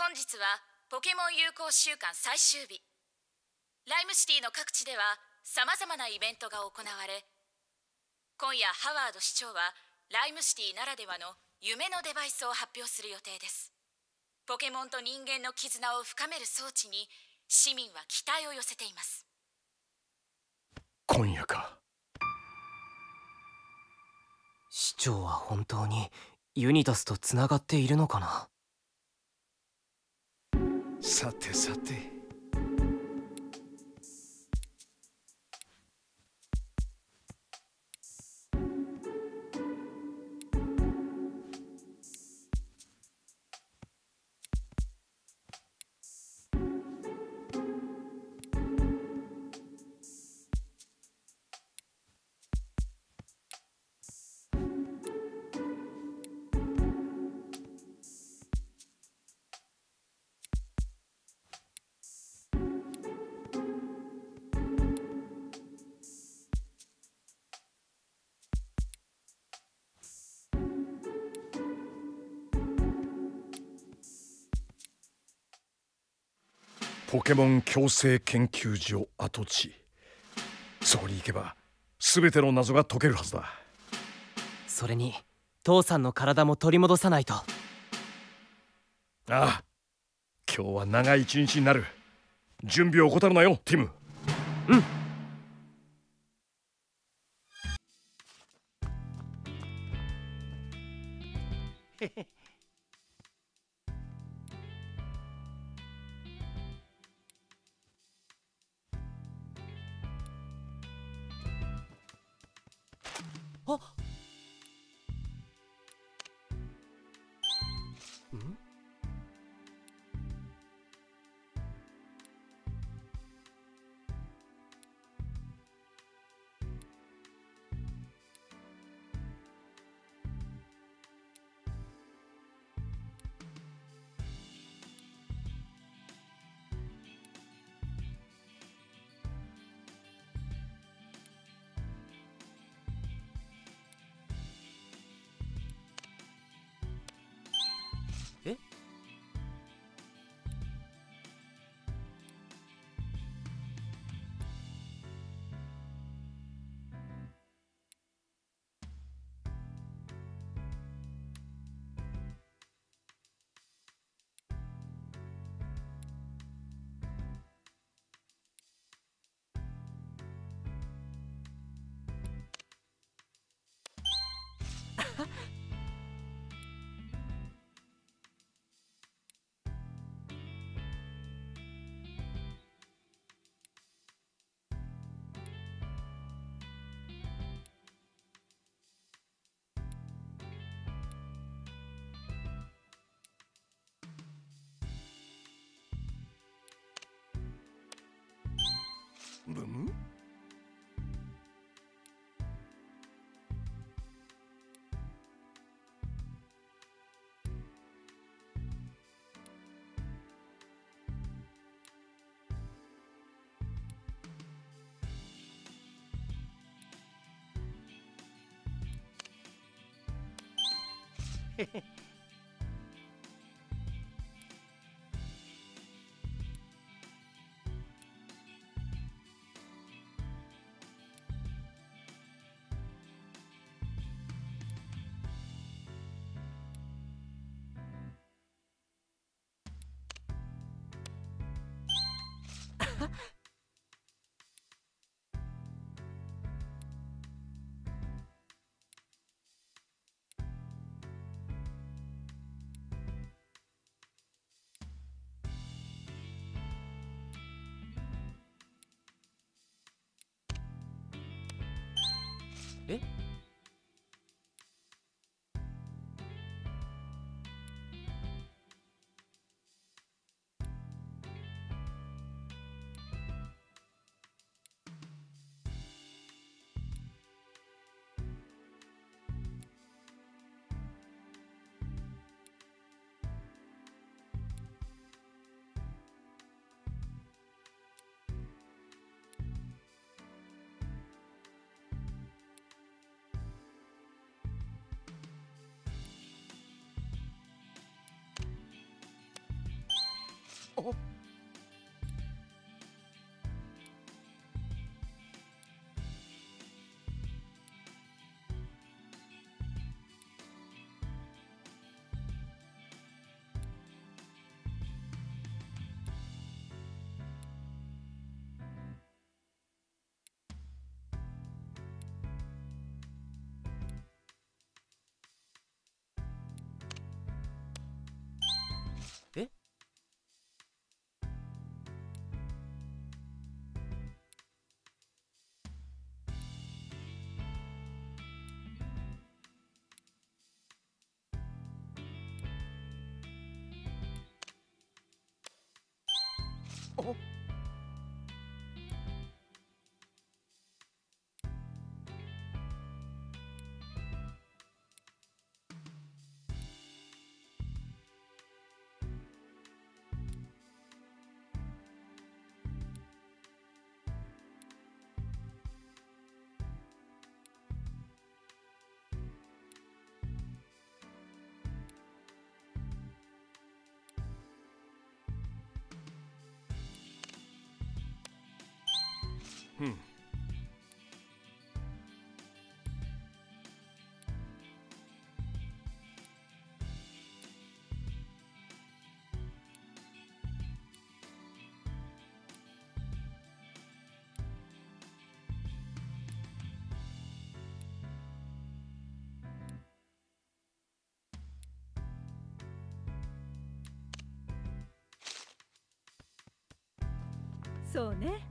本日はポケモン友好週間最終日。ライムシティの各地ではさまざまなイベントが行われ今夜ハワード市長はライムシティならではの夢のデバイスを発表する予定です。ポケモンと人間の絆を深める装置に市民は期待を寄せています。今夜か。市長は本当にユニタスとつながっているのかな？さてさて。ケモン共生研究所跡地。そこに行けば全ての謎が解けるはずだ。それに父さんの体も取り戻さないと。ああ今日は長い一日になる。準備を怠るなよティム。うん。へ へえう んそうね。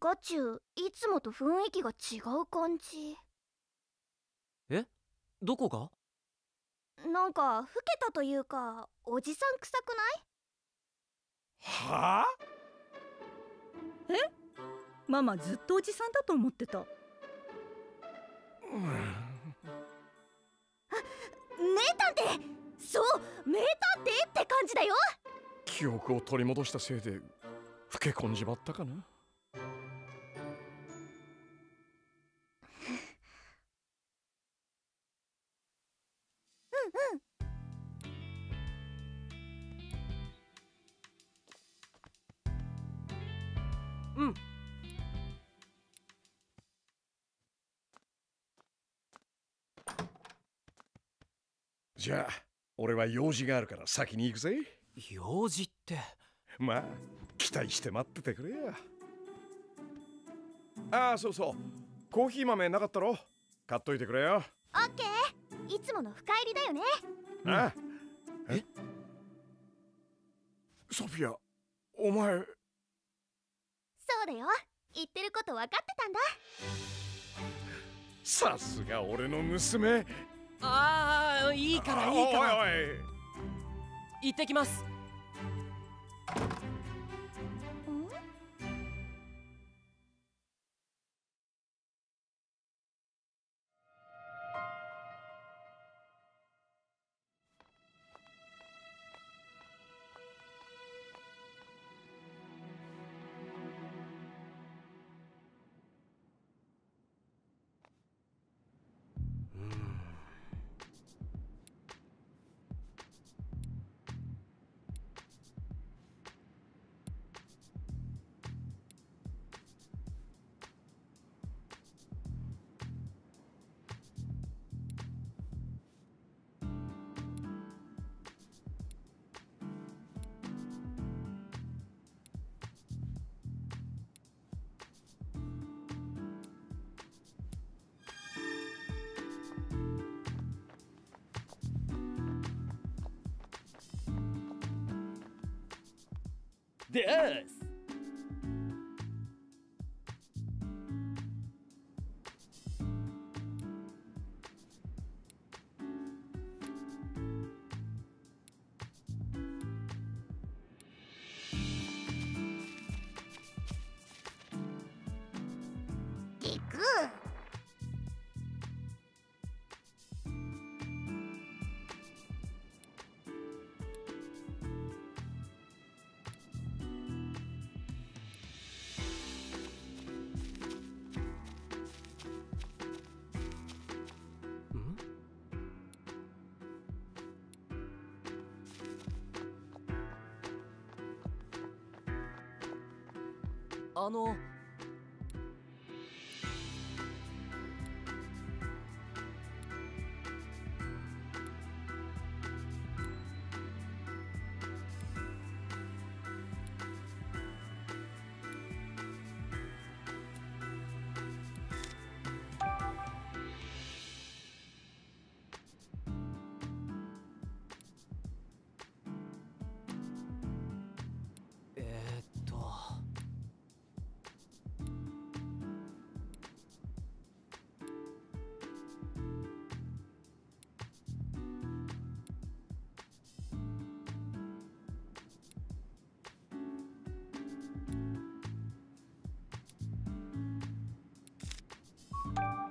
カチュウいつもと雰囲気が違う感じ。どこが？なんか老けたというかおじさん臭くない？はあ？ママずっとおじさんだと思ってた。名探偵そう名探偵って感じだよ。記憶を取り戻したせいで老け込んじまったかな用事があるから先に行くぜ。用事って。まあ期待して待っててくれや。ああそうそう。コーヒー豆なかったろ？買っといてくれよ。オッケー。いつもの深入りだよね。ああ。え？ソフィアお前。そうだよ。言ってること分かってたんだ。さすが俺の娘ああいいからいいから。行ってきますあの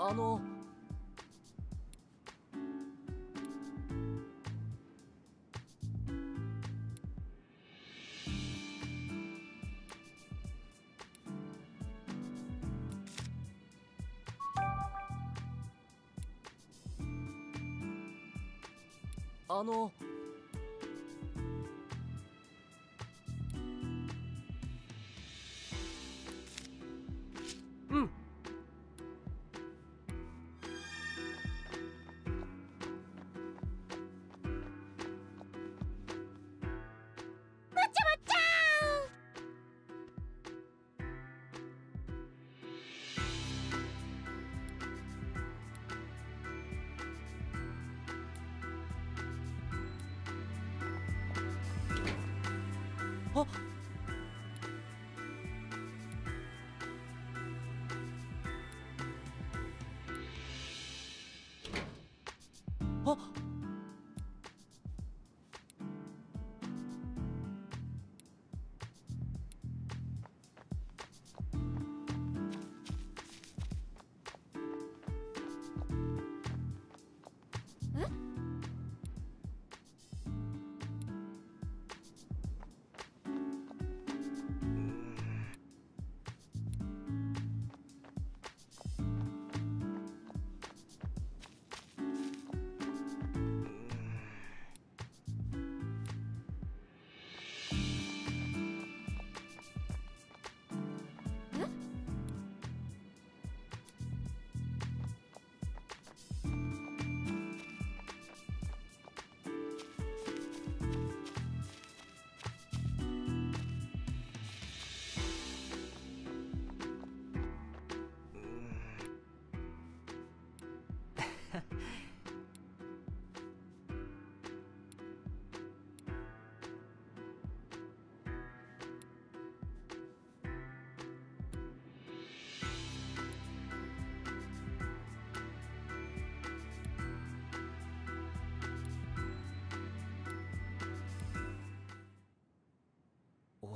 あのあの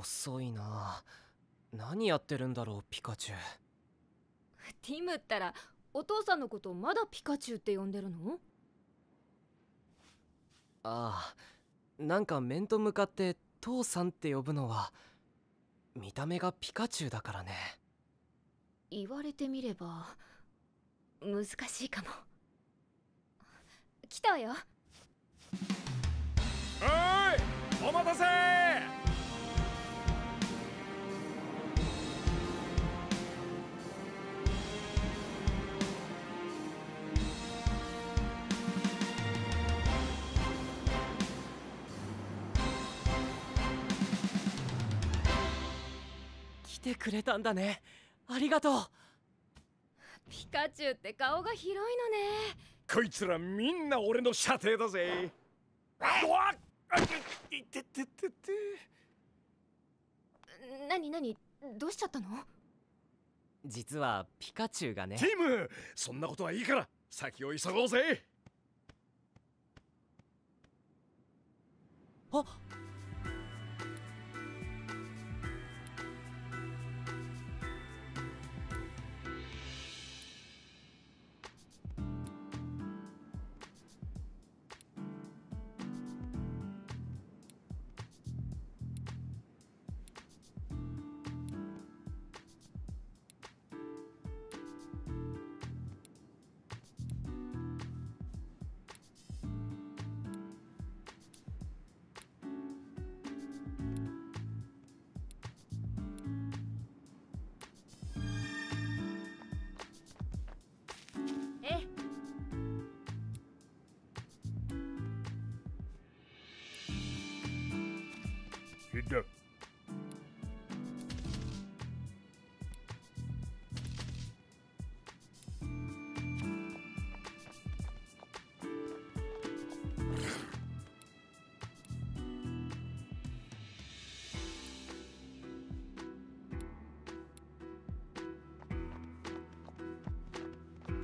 遅いな。何やってるんだろうピカチュウ。ティムったらお父さんのことまだピカチュウって呼んでるの？ああなんか面と向かって父さんって呼ぶのは見た目がピカチュウだからね。言われてみれば難しいかも。来たわよくれたんだね。ありがとう。ピカチュウって顔が広いのね。こいつらみんな俺の射程だぜ。うわっ！あいいててててなになにどうしちゃったの？実はピカチュウがね。ティムそんなことはいいから先を急ごうぜ。あだ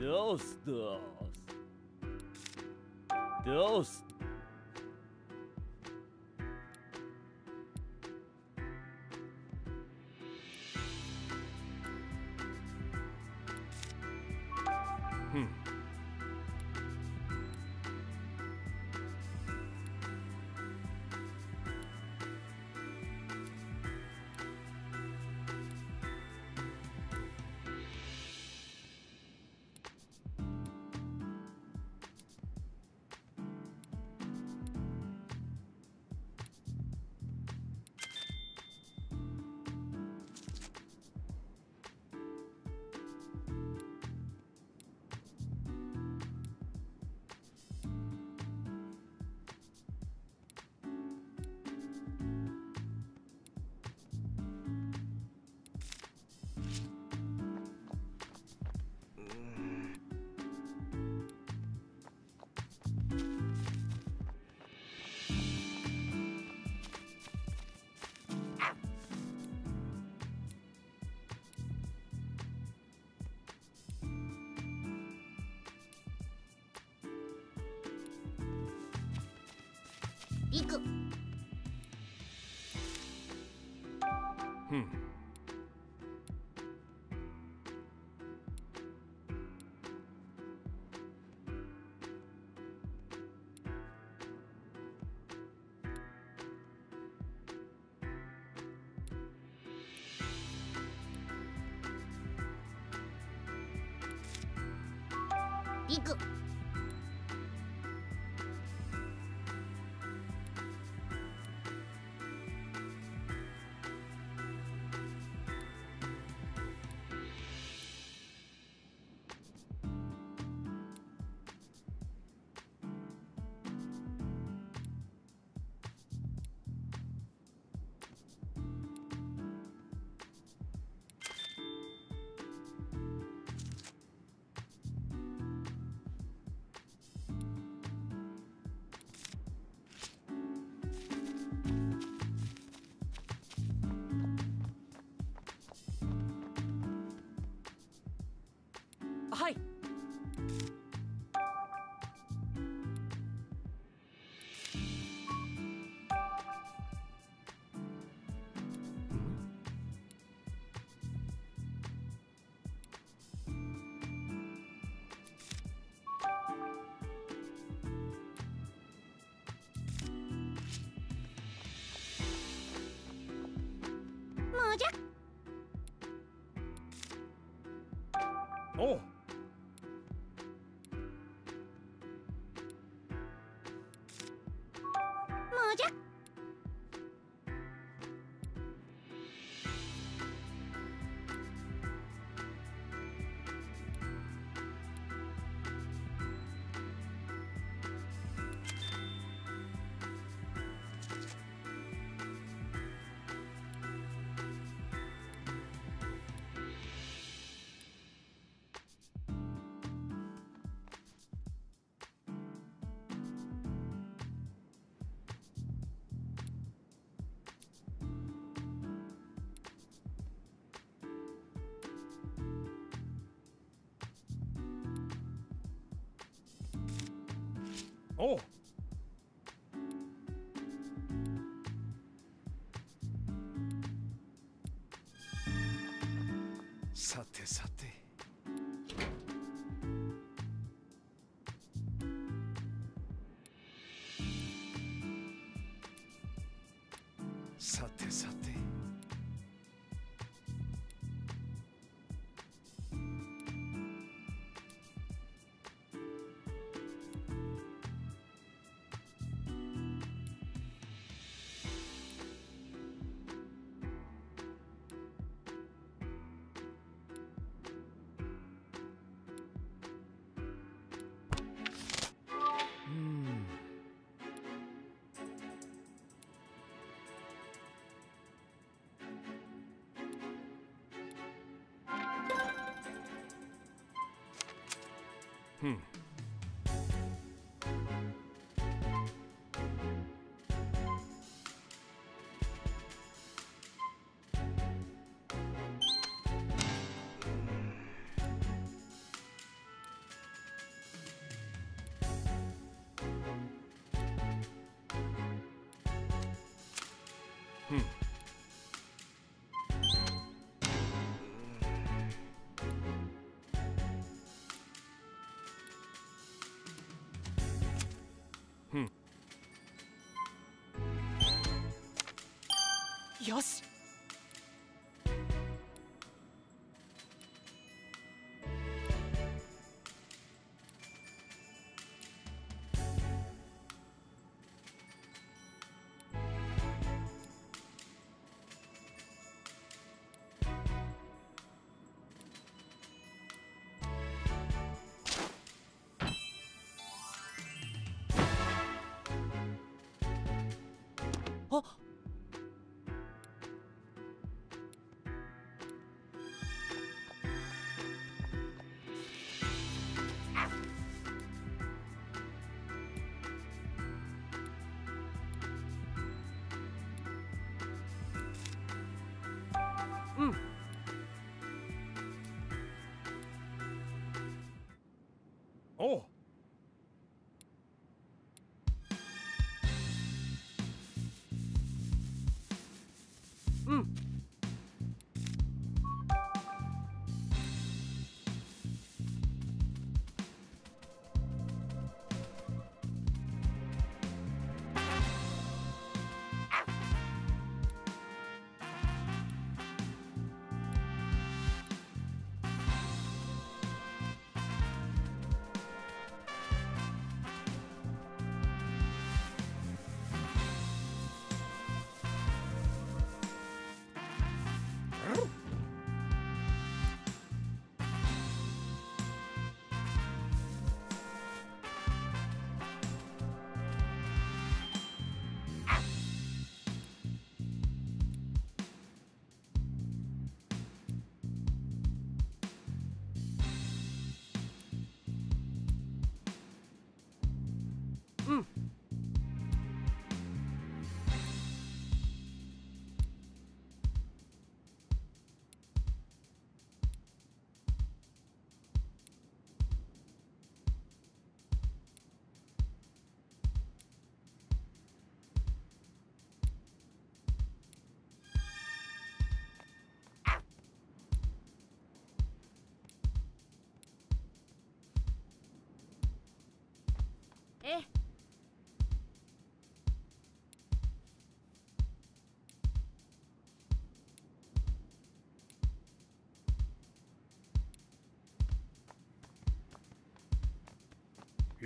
どうすどう行く。うん。行くおおう。さてさて。さてさて。うよし。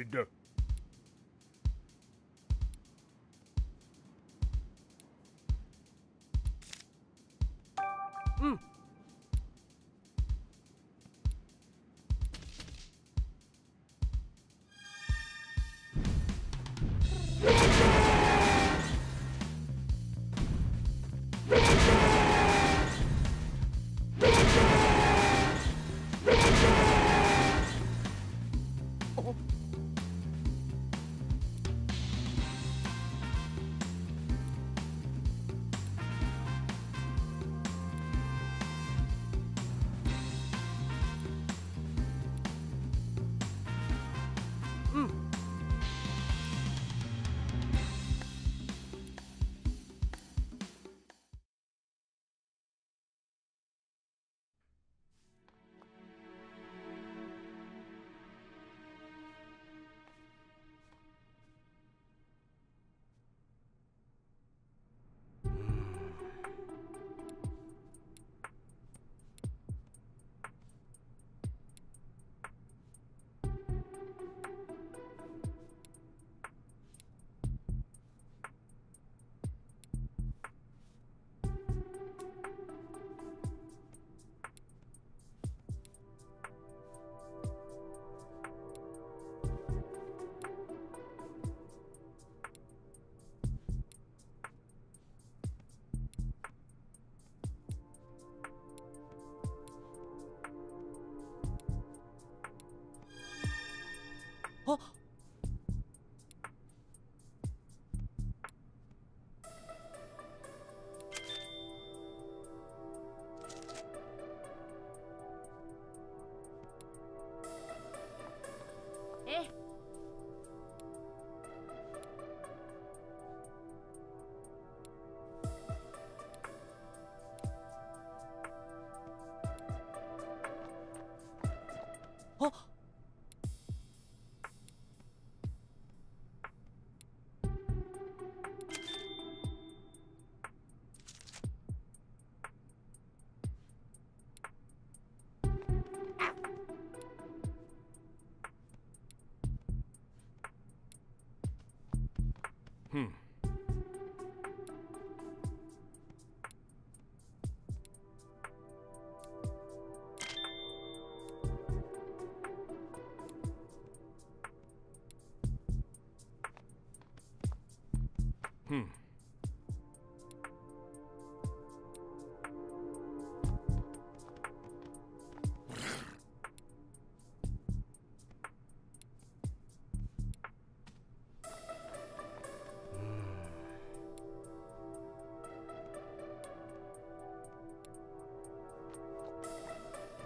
いだう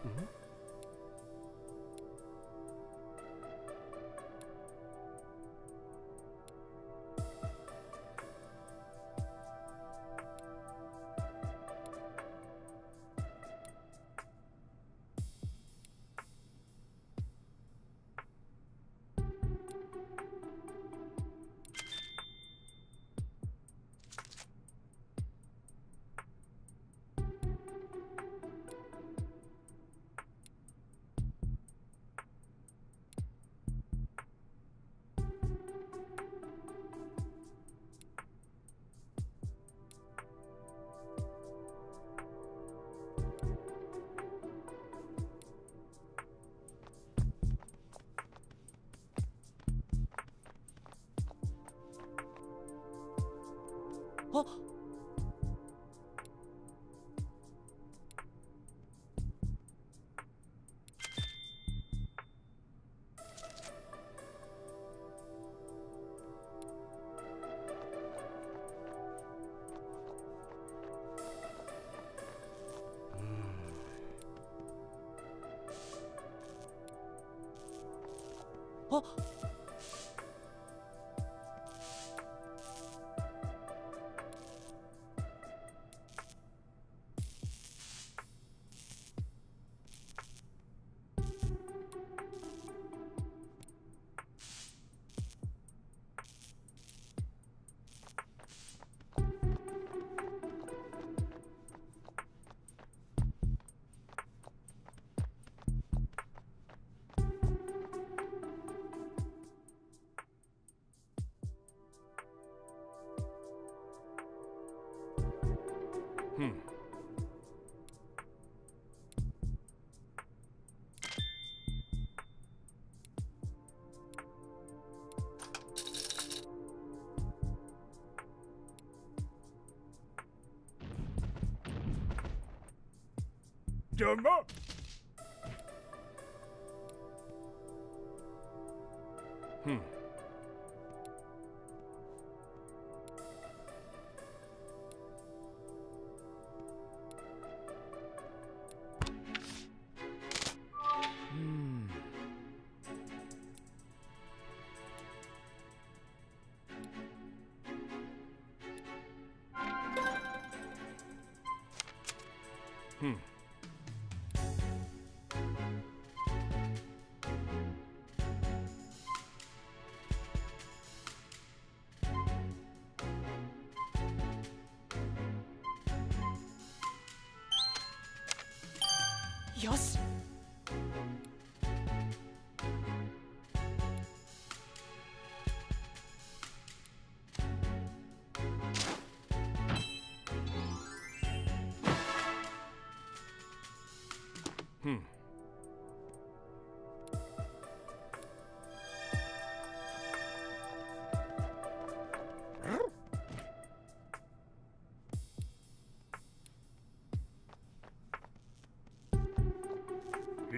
ああ。ふん邪魔ふ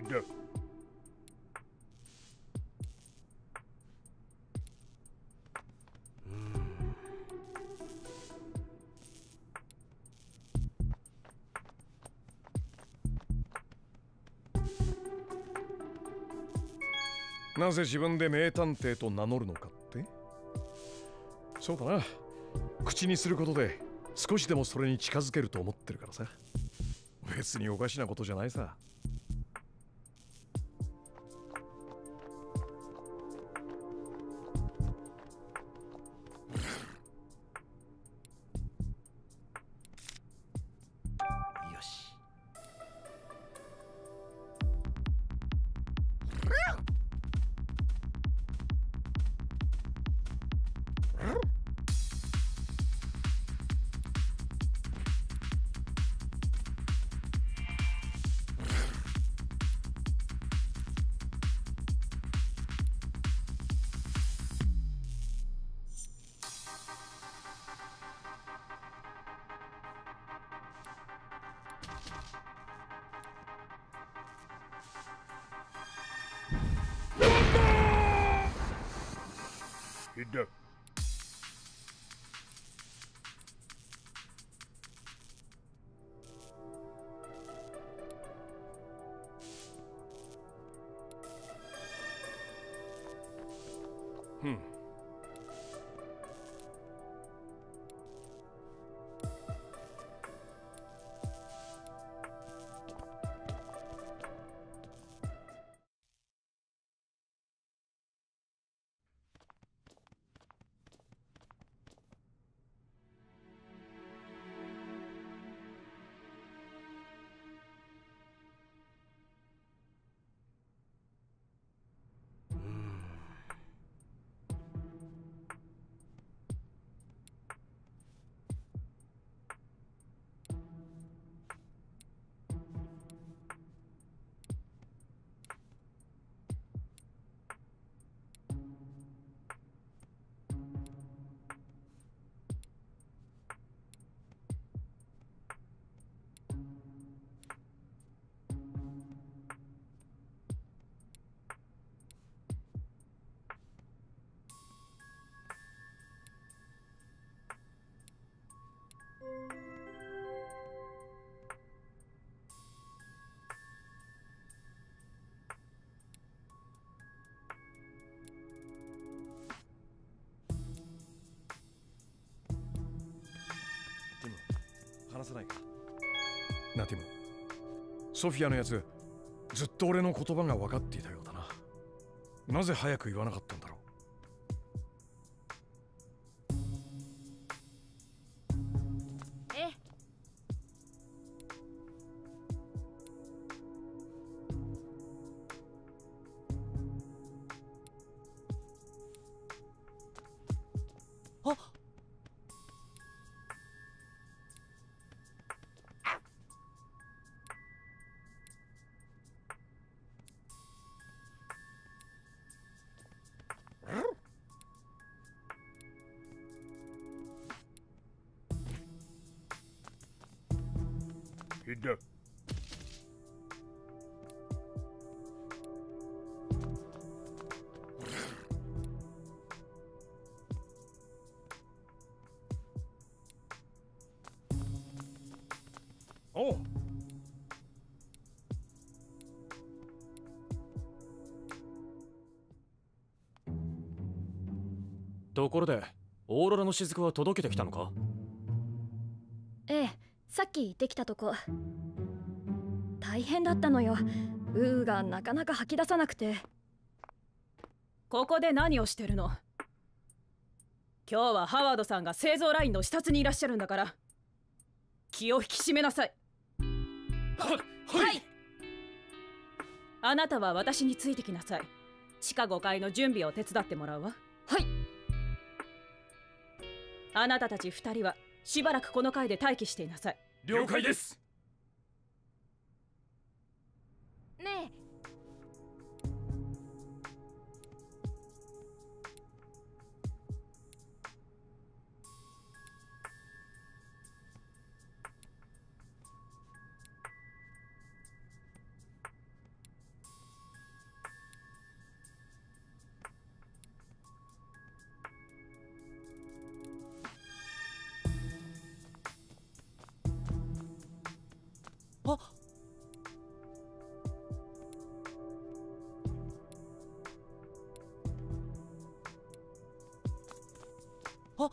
けだ。なぜ自分で名探偵と名乗るのかって？そうだな。口にすることで少しでもそれに近づけると思ってるからさ。別におかしなことじゃないさ。話さないか。ナティムソフィアのやつずっと俺の言葉が分かっていたようだな。なぜ早く言わなかったところでオーロラの雫は届けてきたのか？ええさっき行ってきたとこ。大変だったのよ。ウーがなかなか吐き出さなくて。ここで何をしてるの？今日はハワードさんが製造ラインの視察にいらっしゃるんだから。気を引き締めなさい。ははい！あなたは私についてきなさい。地下5階の準備を手伝ってもらうわ。はいあなたたち2人はしばらくこの階で待機していなさい。了解です。あ。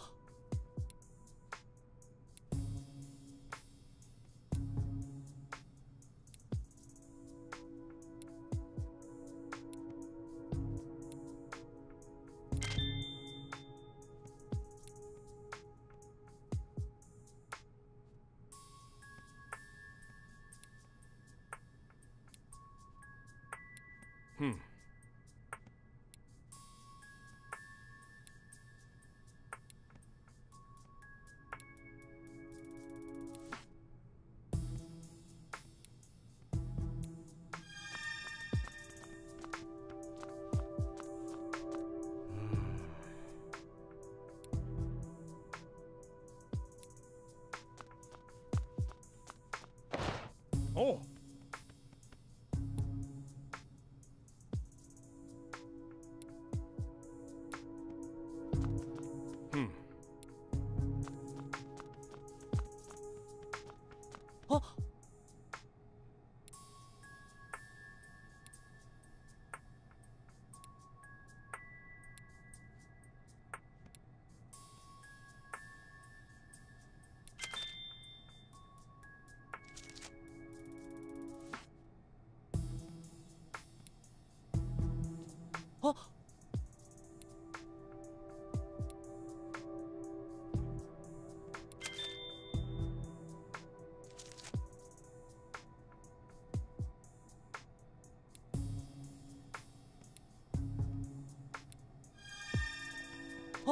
うんあ。っ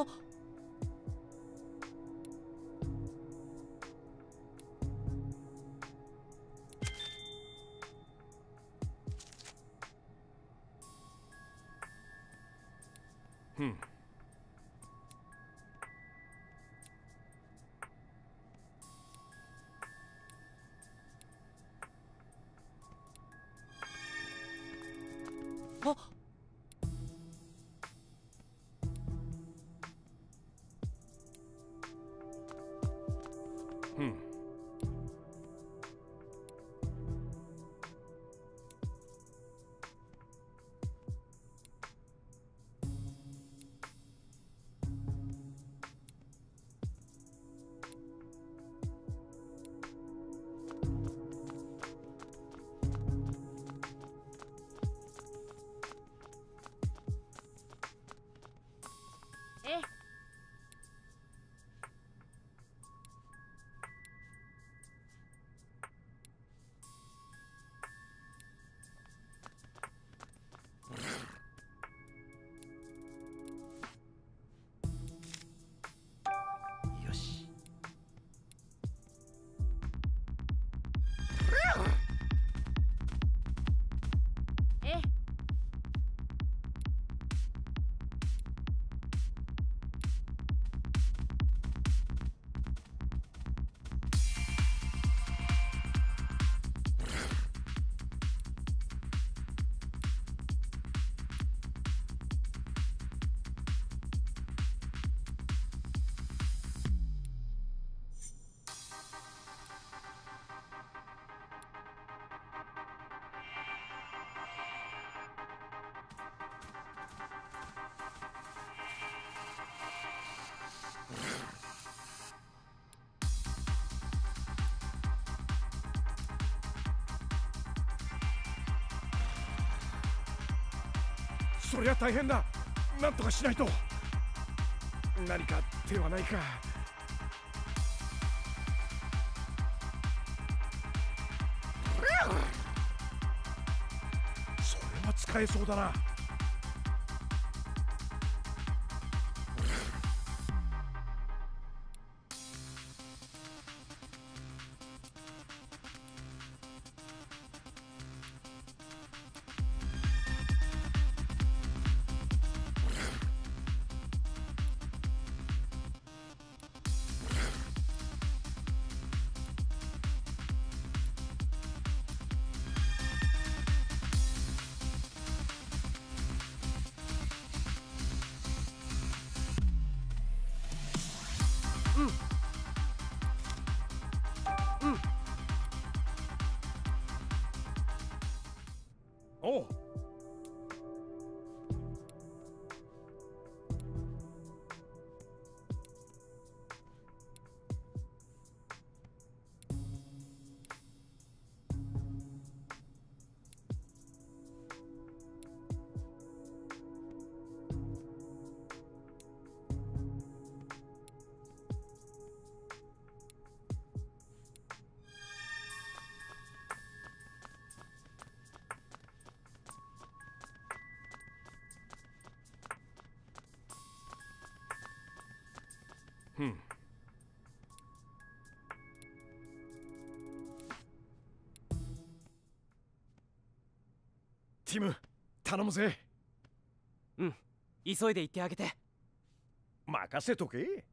うそりゃ大変だ。なんとかしないと。何か手はないか。それは使えそうだな。Oh! ティム頼むぜ。うん。急いで行ってあげて。任せとけ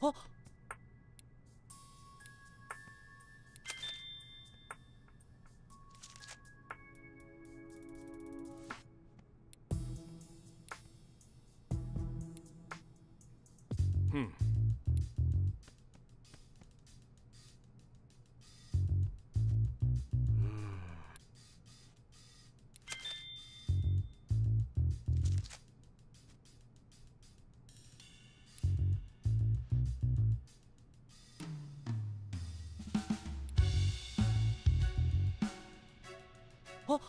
ああ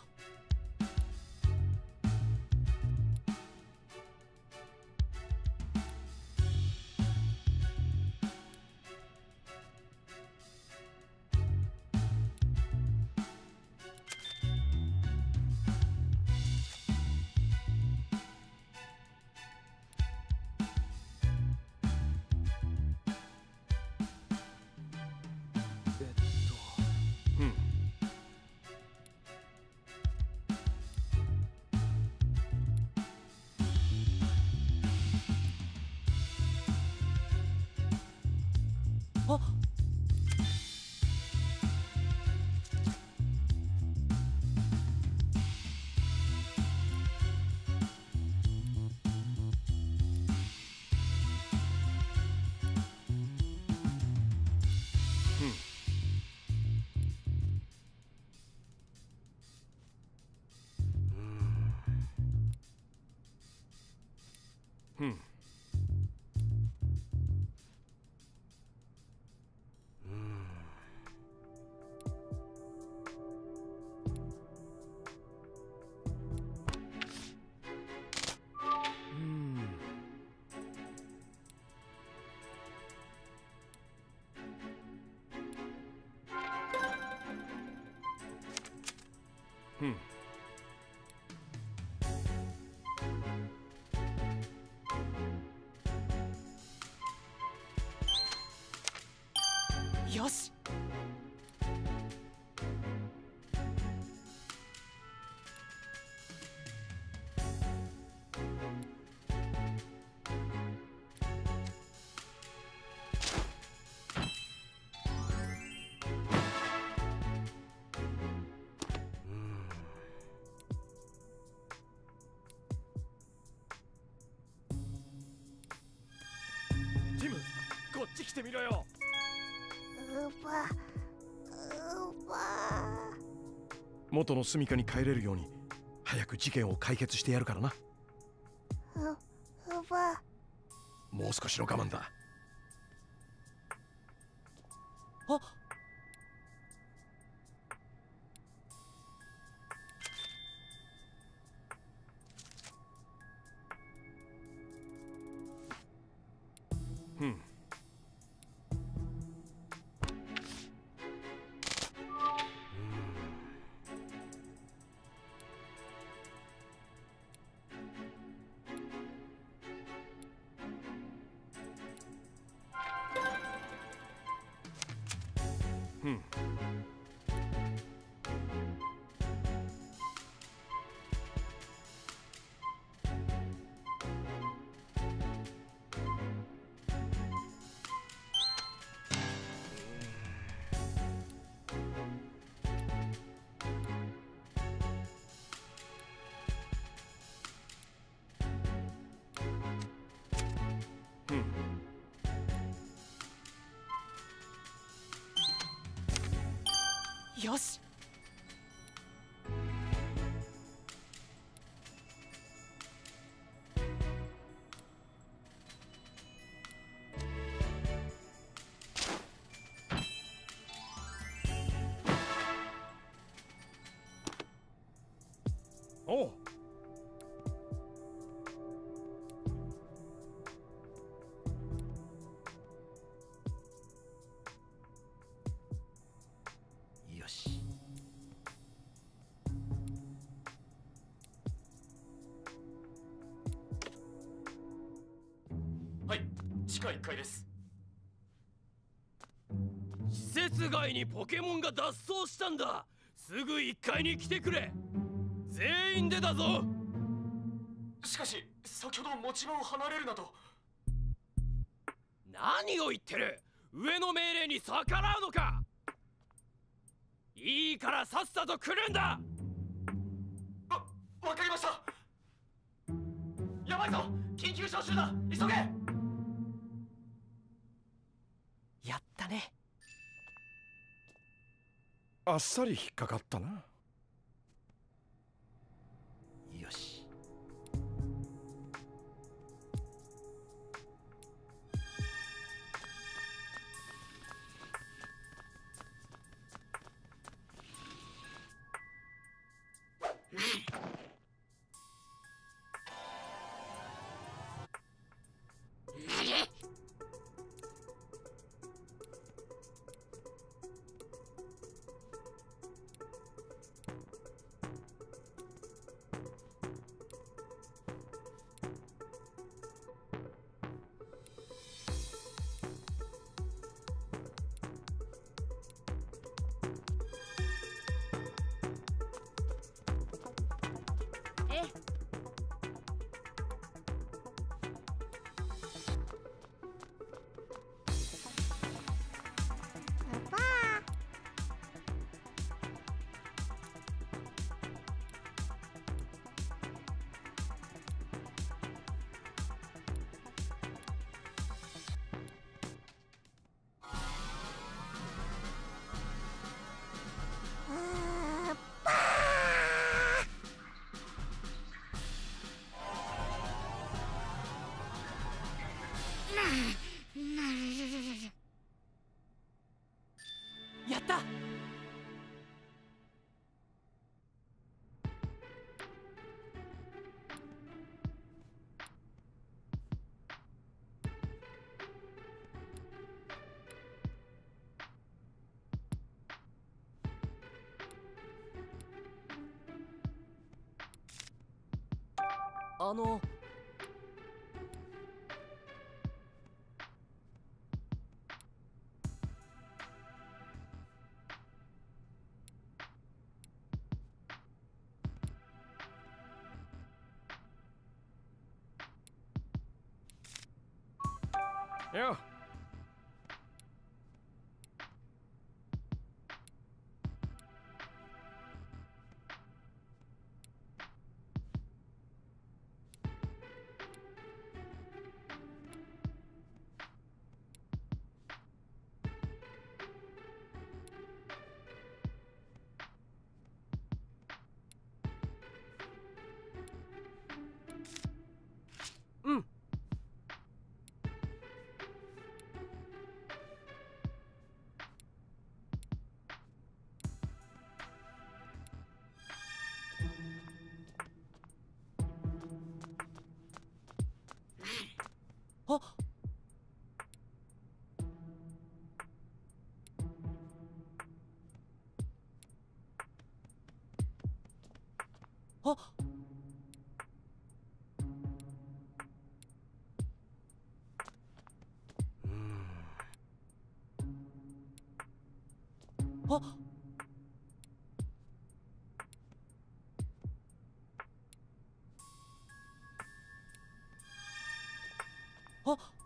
してみろよ。うばうば元の住処に帰れるように早く事件を解決してやるからな。ううばもう少しの我慢だにポケモンが脱走したんだ。すぐ1階に来てくれ。全員でだぞ。しかし先ほど持ち場を離れるなと。何を言ってる。上の命令に逆らうのか。いいからさっさと来るんだあっさり引っかかったな。あのよあ。うん。あ。あ。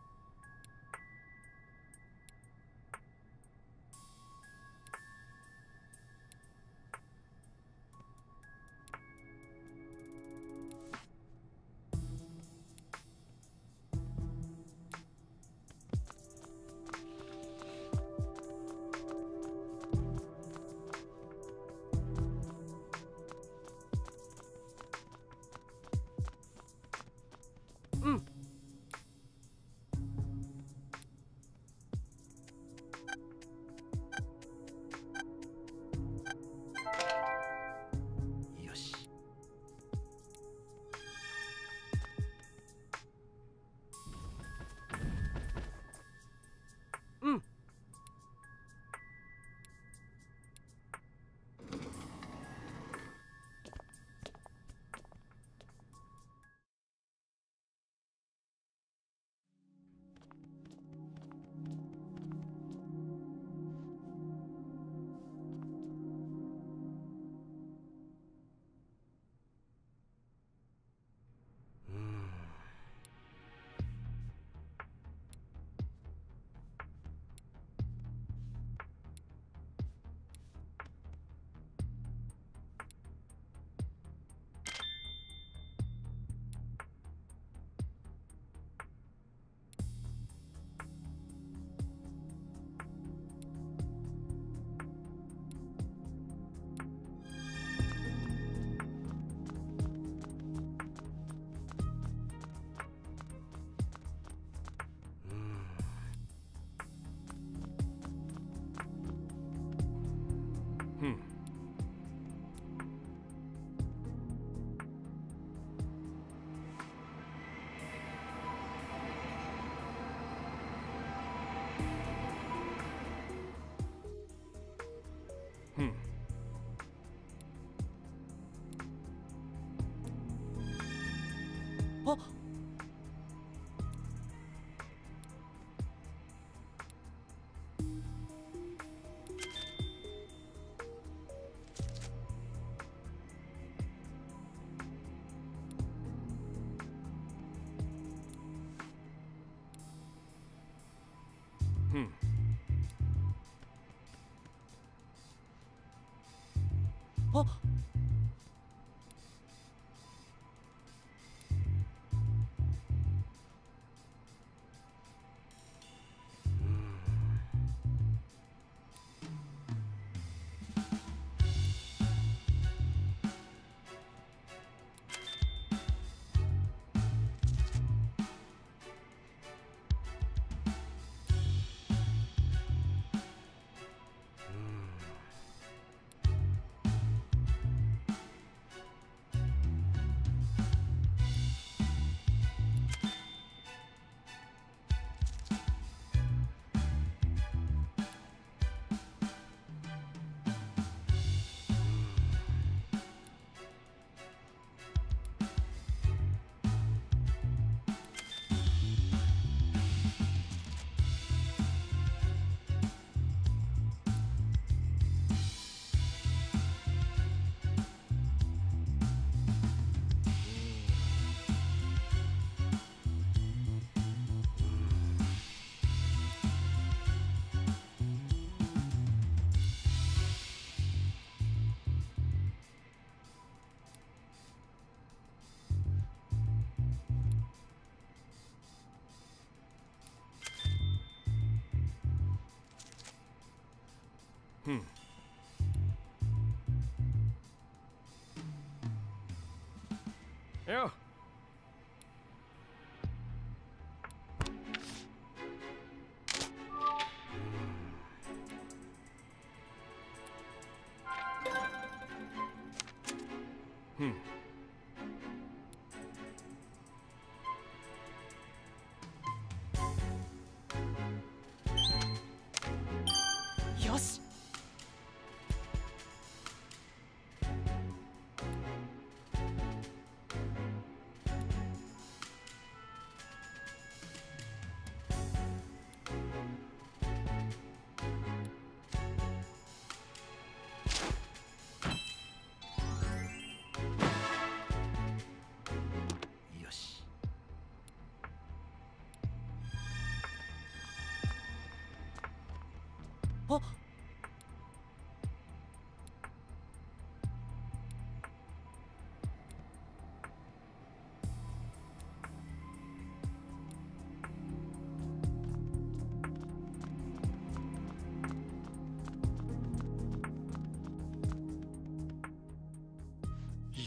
うん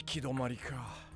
行き止まりか。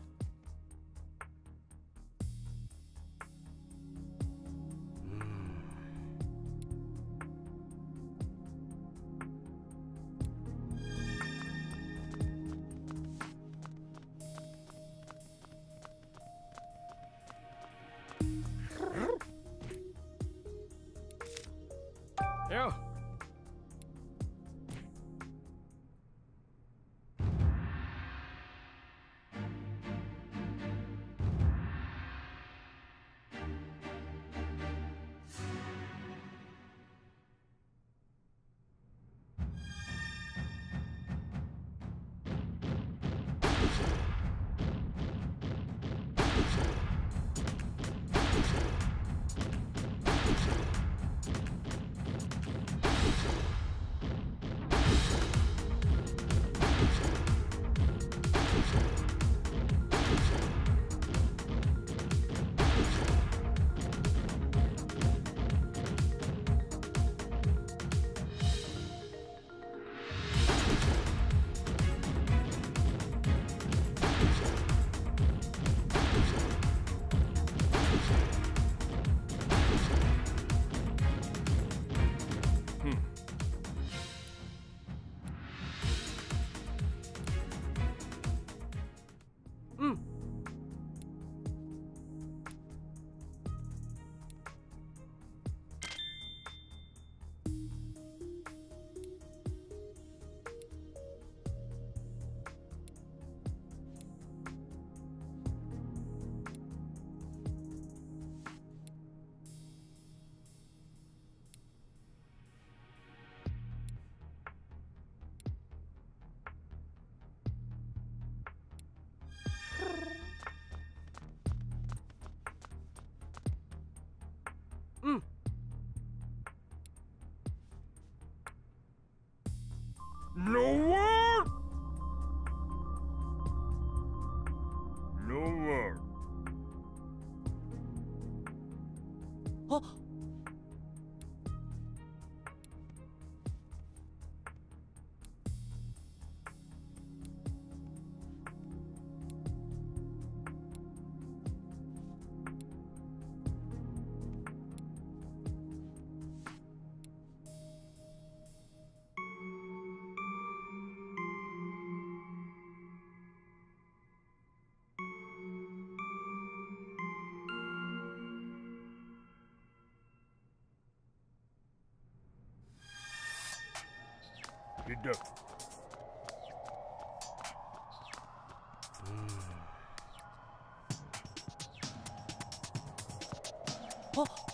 リッダああ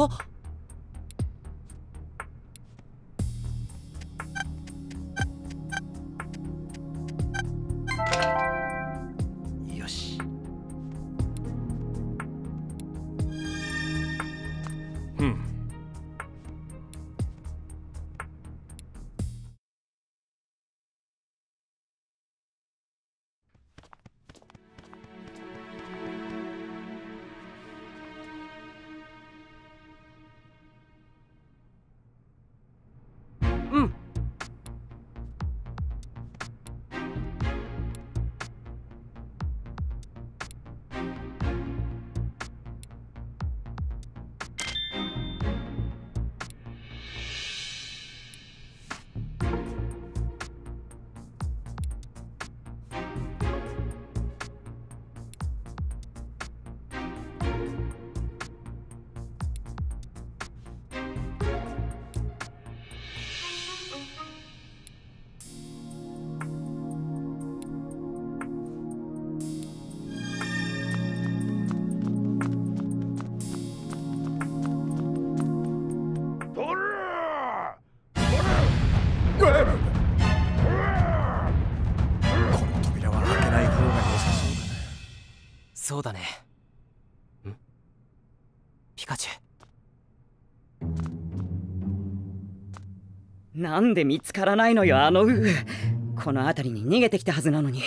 よそうだね。ん？ピカチュウ。なんで見つからないのよあのウーこの辺りに逃げてきたはずなのに。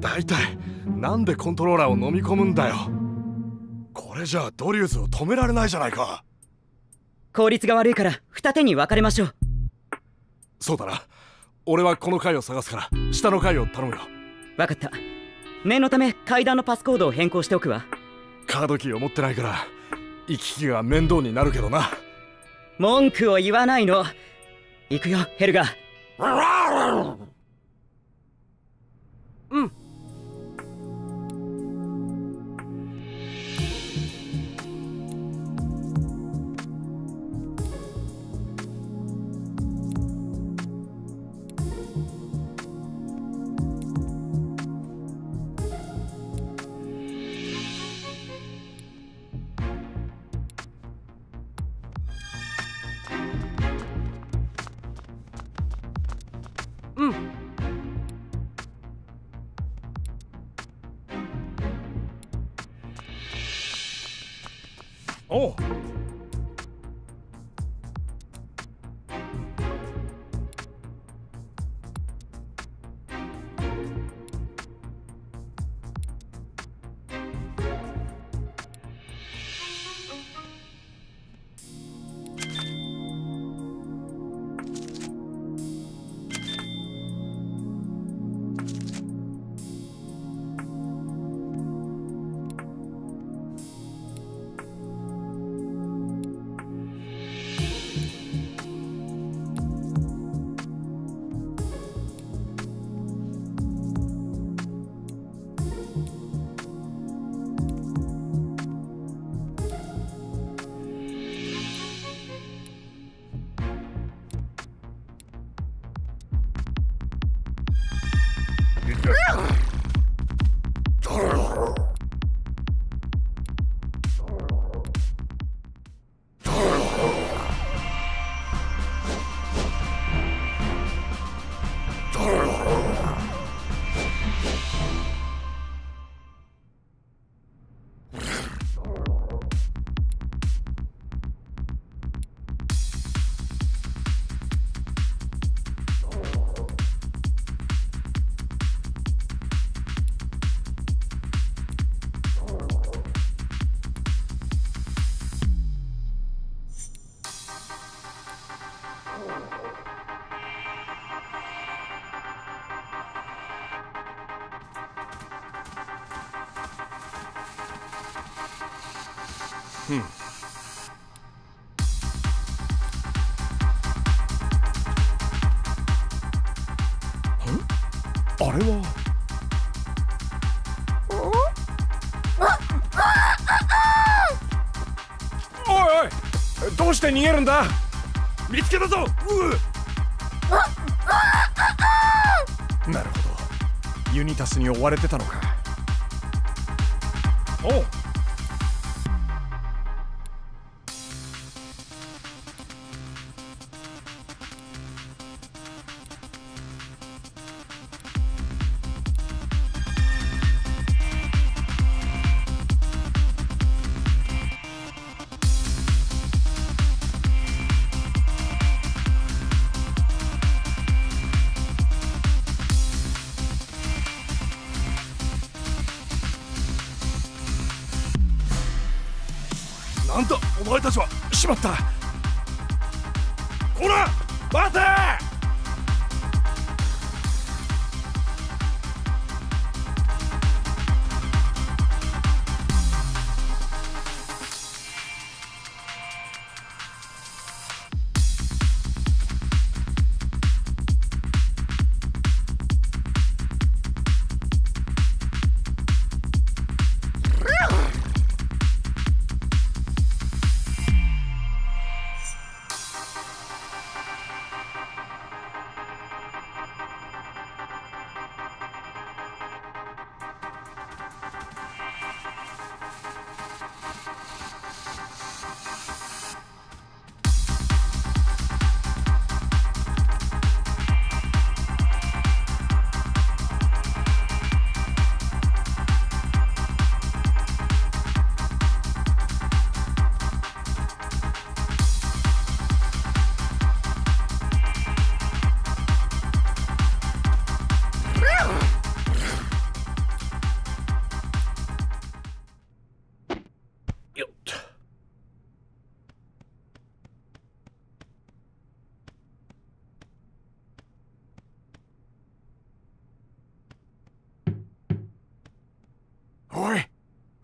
大体なんでコントローラーを飲み込むんだよ。これじゃあドリューズを止められないじゃないか。効率が悪いから二手に分かれましょう。そうだな。俺はこの階を探すから下の階を頼むよ。分かった念のため階段のパスコードを変更しておくわ。カードキーを持ってないから行き来が面倒になるけどな。文句を言わないの。行くよヘルガおして逃げるんだ。見つけたぞ。うなるほど。ユニタスに追われてたのか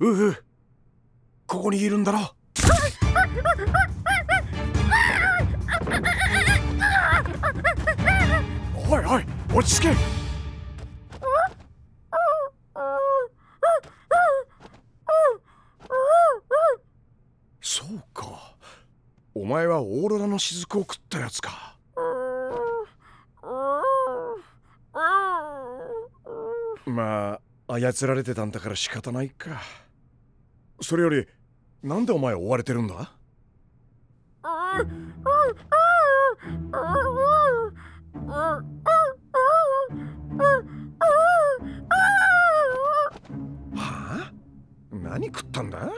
ウフここにいるんだろ。おいおい落ち着け。そうか。お前はオーロラの雫を食ったやつか。まあ操られてたんだから仕方ないか。それよりなんでお前追われてるんだ？はあ？何食ったんだ？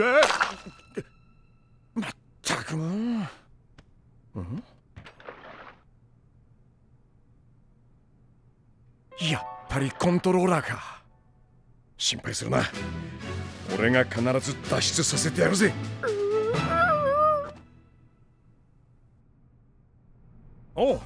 えまったくも。う、うん、やっぱりコントローラーか。心配するな。俺が必ず脱出させてやるぜ。おう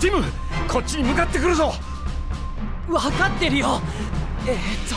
ティムこっちに向かってくるぞ。分かってるよ。えー、っと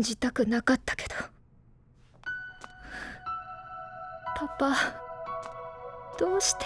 信じたくなかったけど。パパどうして？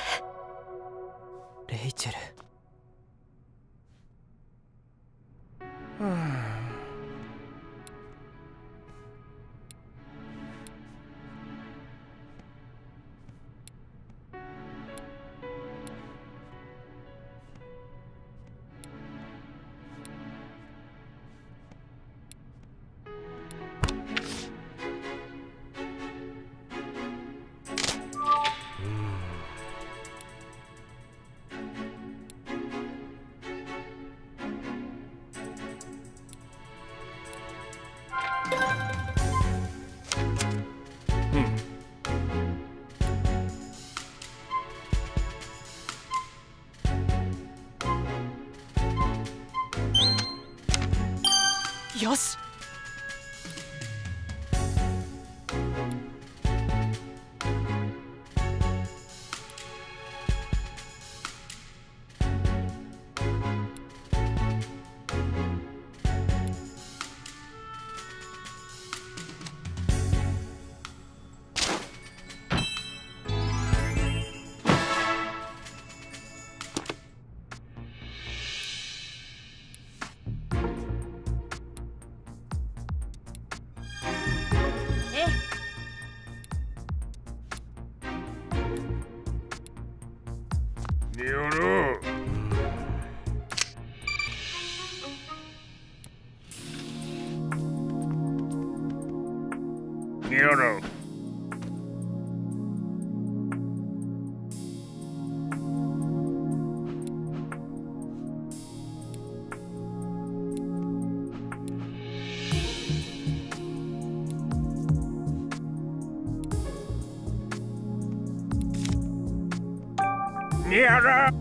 Sierra!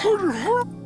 Hold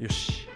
よし。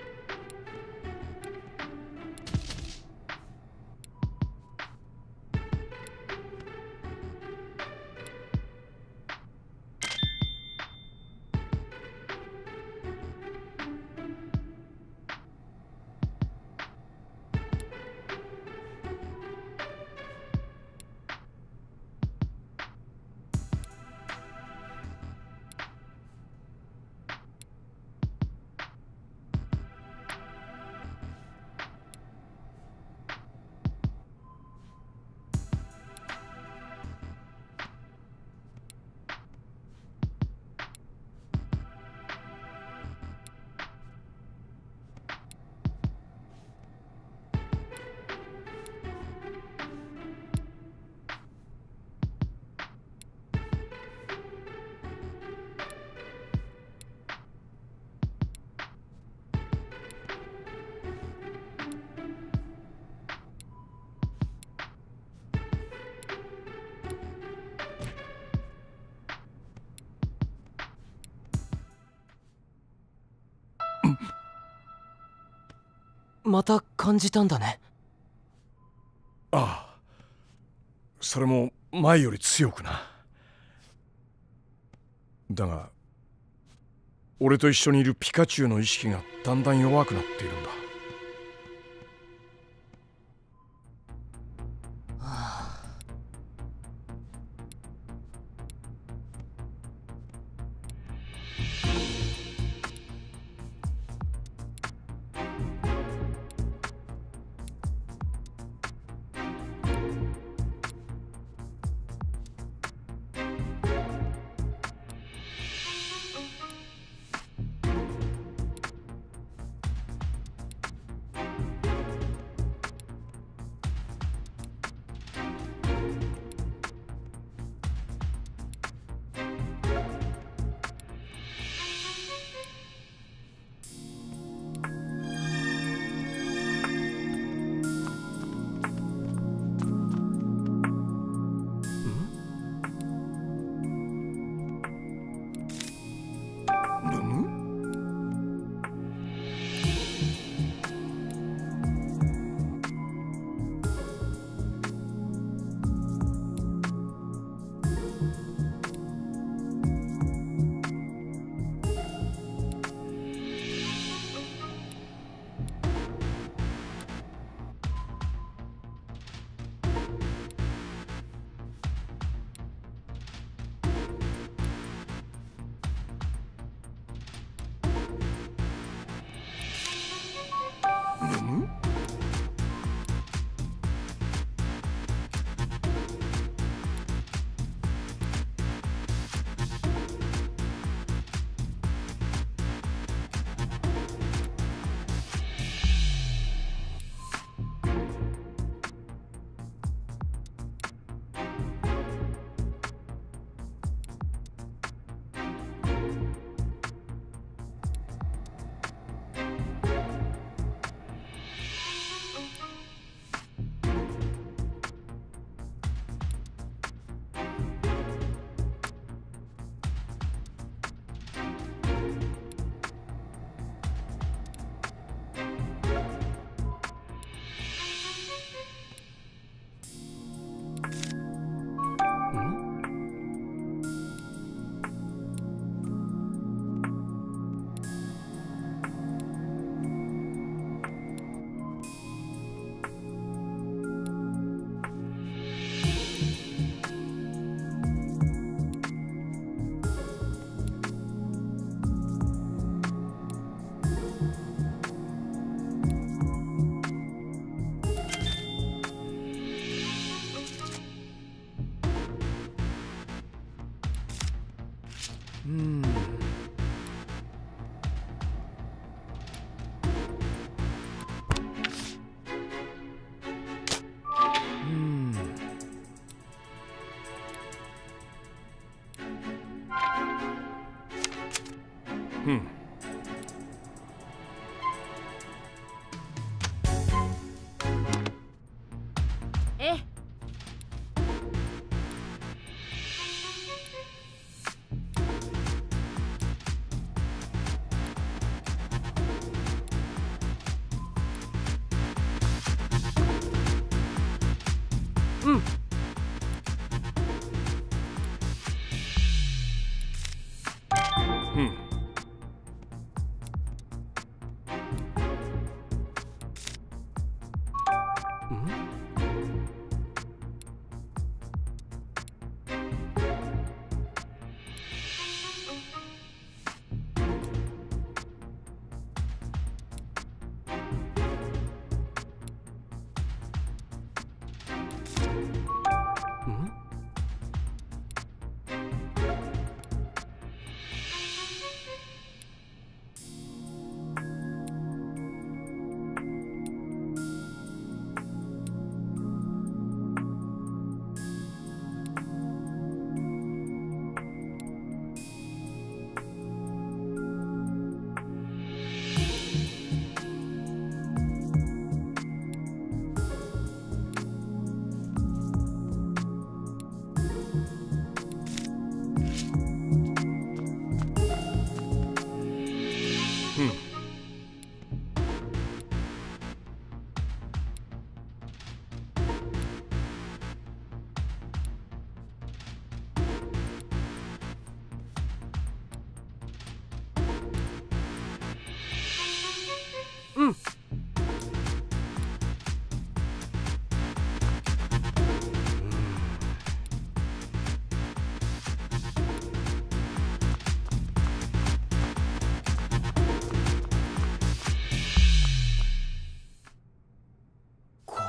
また感じたんだね。ああ。それも前より強くな。だが俺と一緒にいるピカチュウの意識がだんだん弱くなっているんだ。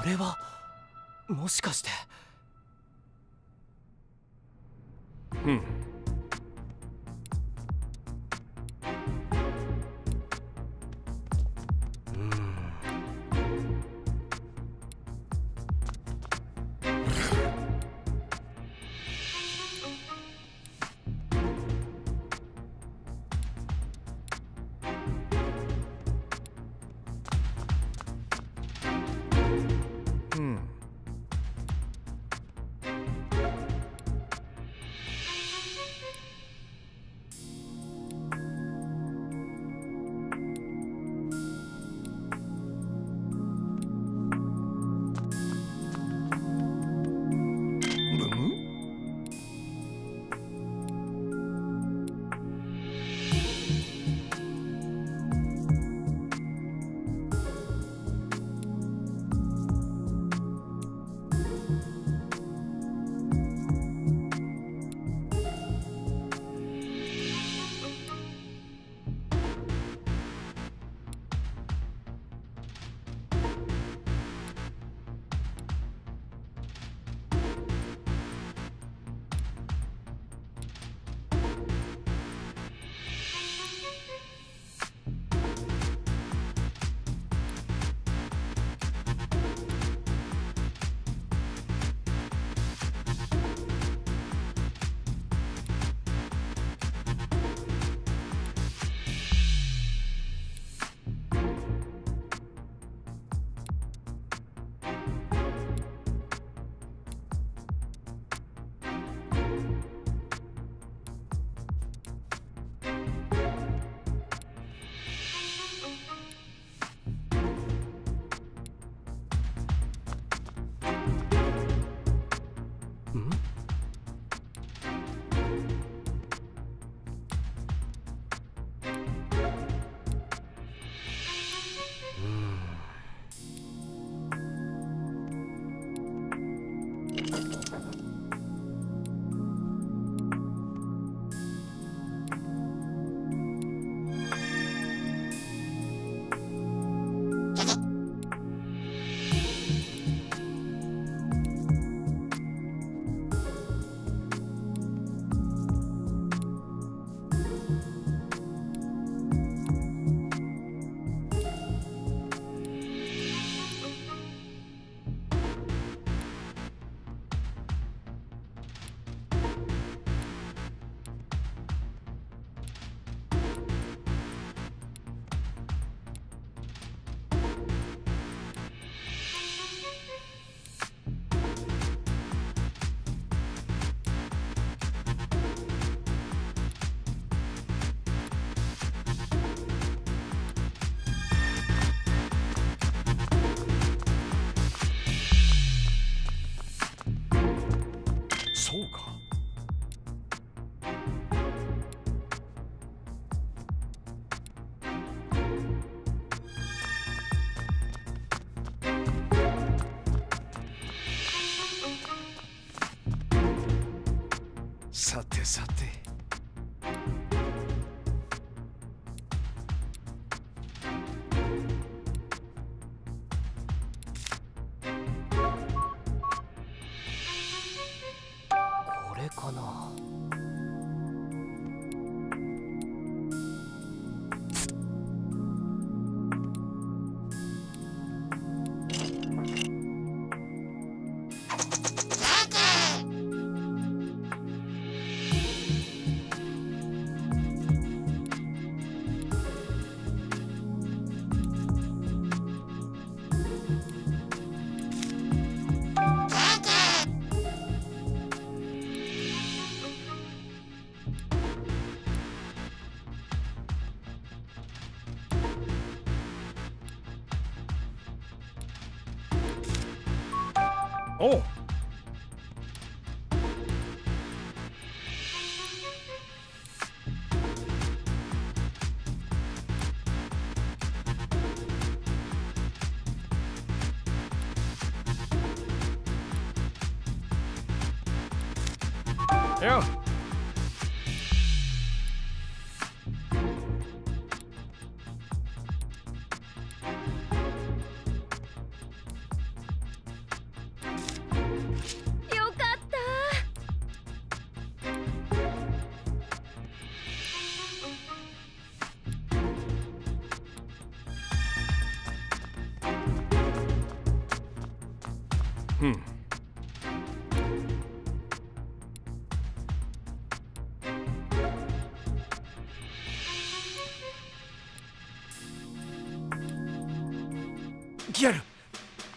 れはもしかして。うん。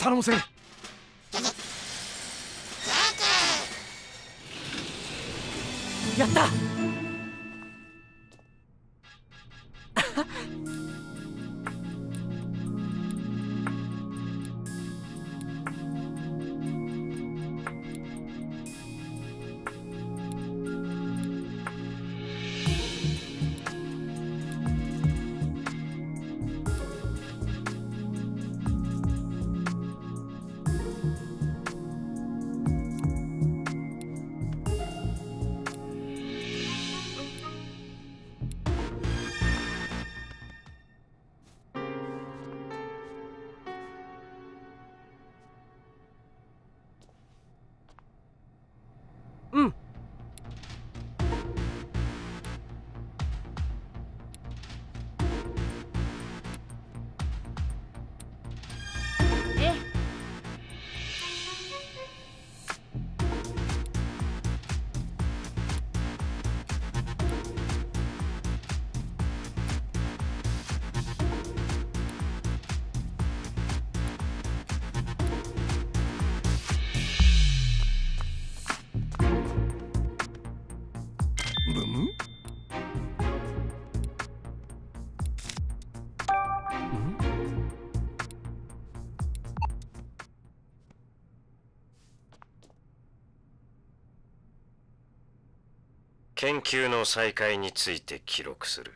頼むぜ。や研究の再開について記録する。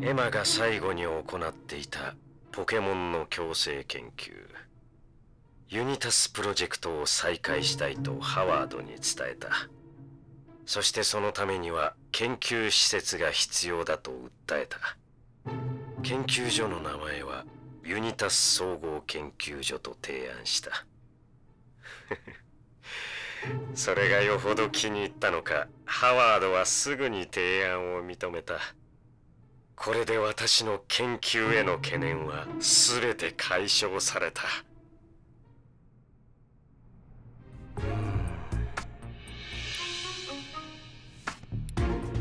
エマが最後に行っていたポケモンの共生研究。ユニタスプロジェクトを再開したいとハワードに伝えた。そしてそのためには研究施設が必要だと訴えた。研究所の名前はユニタス総合研究所と提案した。それがよほど気に入ったのかハワードはすぐに提案を認めた。これで私の研究への懸念は全て解消された。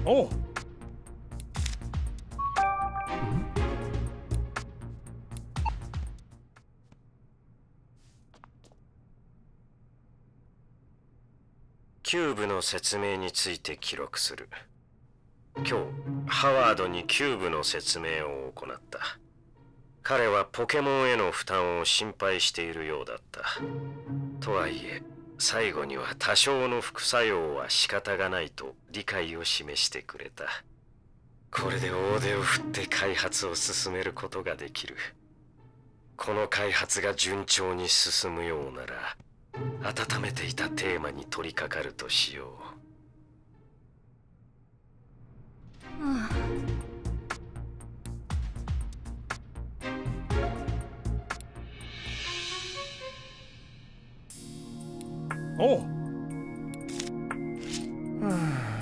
おうキューブの説明について記録する。今日ハワードにキューブの説明を行った。彼はポケモンへの負担を心配しているようだった。とはいえ最後には多少の副作用は仕方がないと理解を示してくれた。これで大手を振って開発を進めることができる。この開発が順調に進むようなら温めていたテーマに取り掛かるとしよう。うん。おう。うん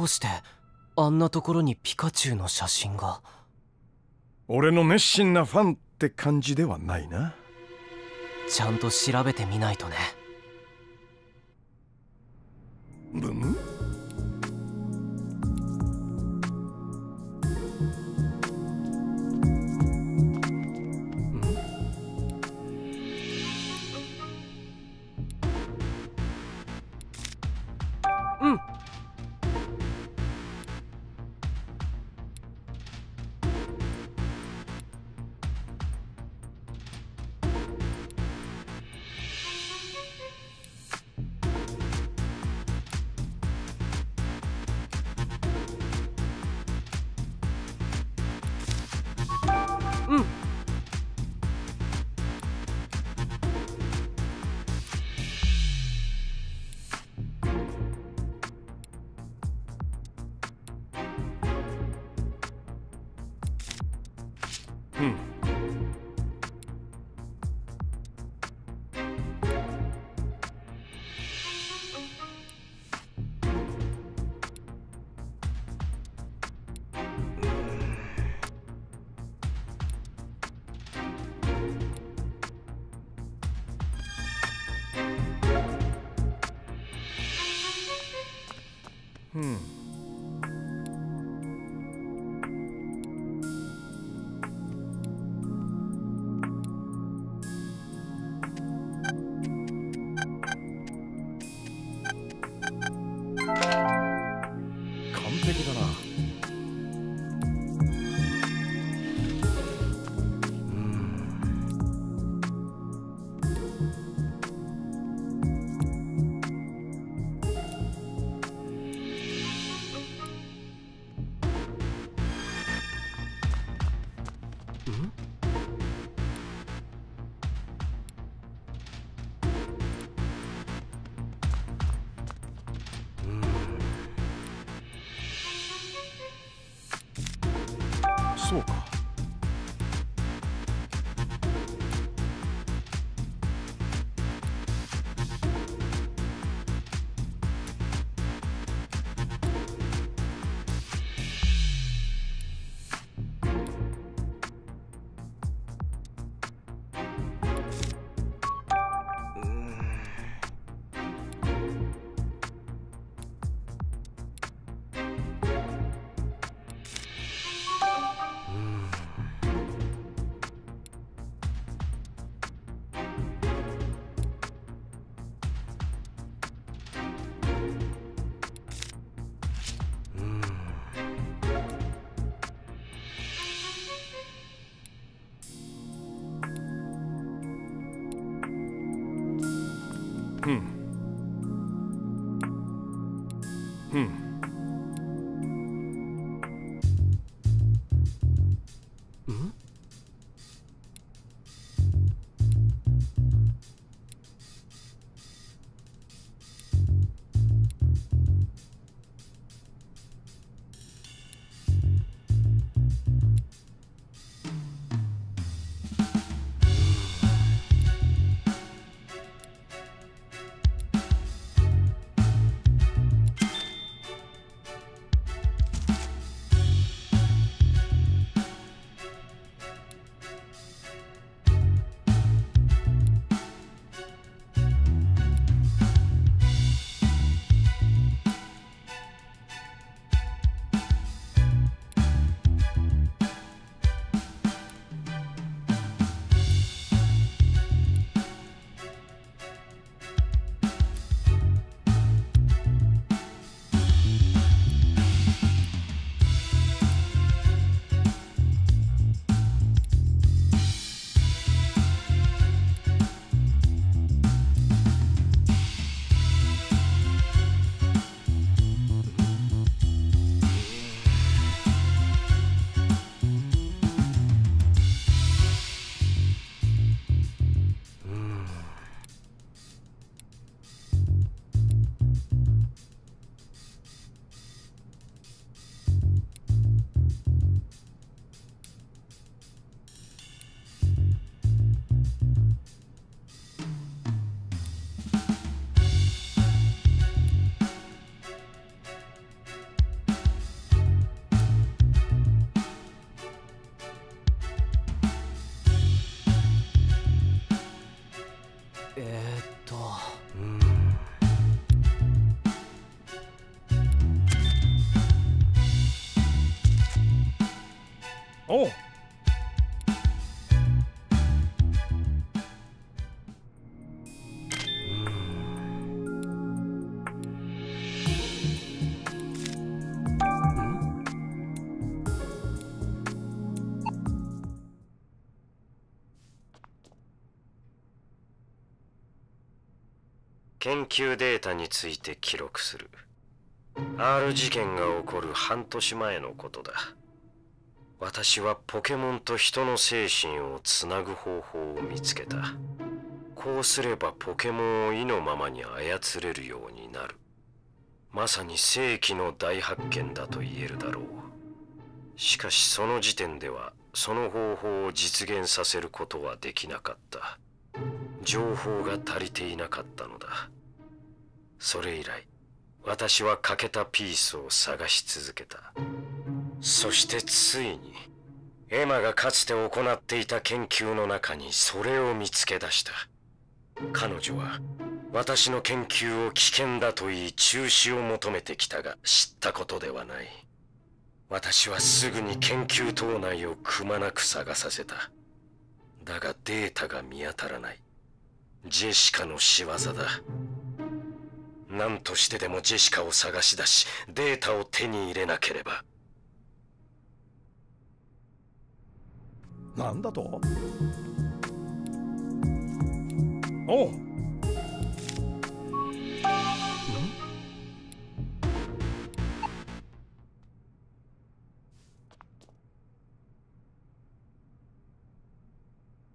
どうしてあんなところにピカチュウの写真が？俺の熱心なファンって感じではないな。ちゃんと調べてみないとね。ブム？研究データについて記録する。R 事件が起こる半年前のことだ。私はポケモンと人の精神をつなぐ方法を見つけた。こうすればポケモンを意のままに操れるようになる。まさに世紀の大発見だと言えるだろう。しかしその時点ではその方法を実現させることはできなかった。情報が足りていなかったのだ。それ以来私は欠けたピースを探し続けた。そしてついにエマがかつて行っていた研究の中にそれを見つけ出した。彼女は私の研究を危険だと言い中止を求めてきたが知ったことではない。私はすぐに研究棟内をくまなく探させた。だがデータが見当たらない。ジェシカの仕業だ。何としてでもジェシカを探し出しデータを手に入れなければ。なんだと？おう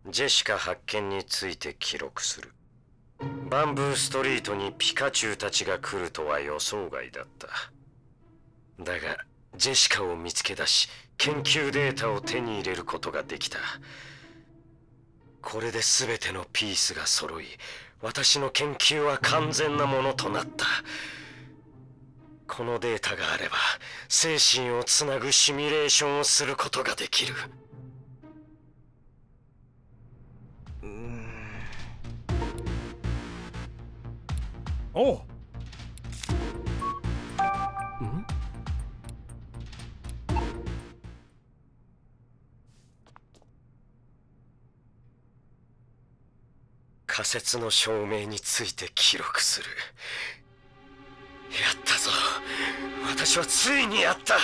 ジェシカ発見について記録する。バンブーストリートにピカチュウたちが来るとは予想外だった。だがジェシカを見つけ出し研究データを手に入れることができた。これで全てのピースが揃い私の研究は完全なものとなった。このデータがあれば精神をつなぐシミュレーションをすることができる。おう。仮説の証明について記録する。やったぞ。私はついにやった。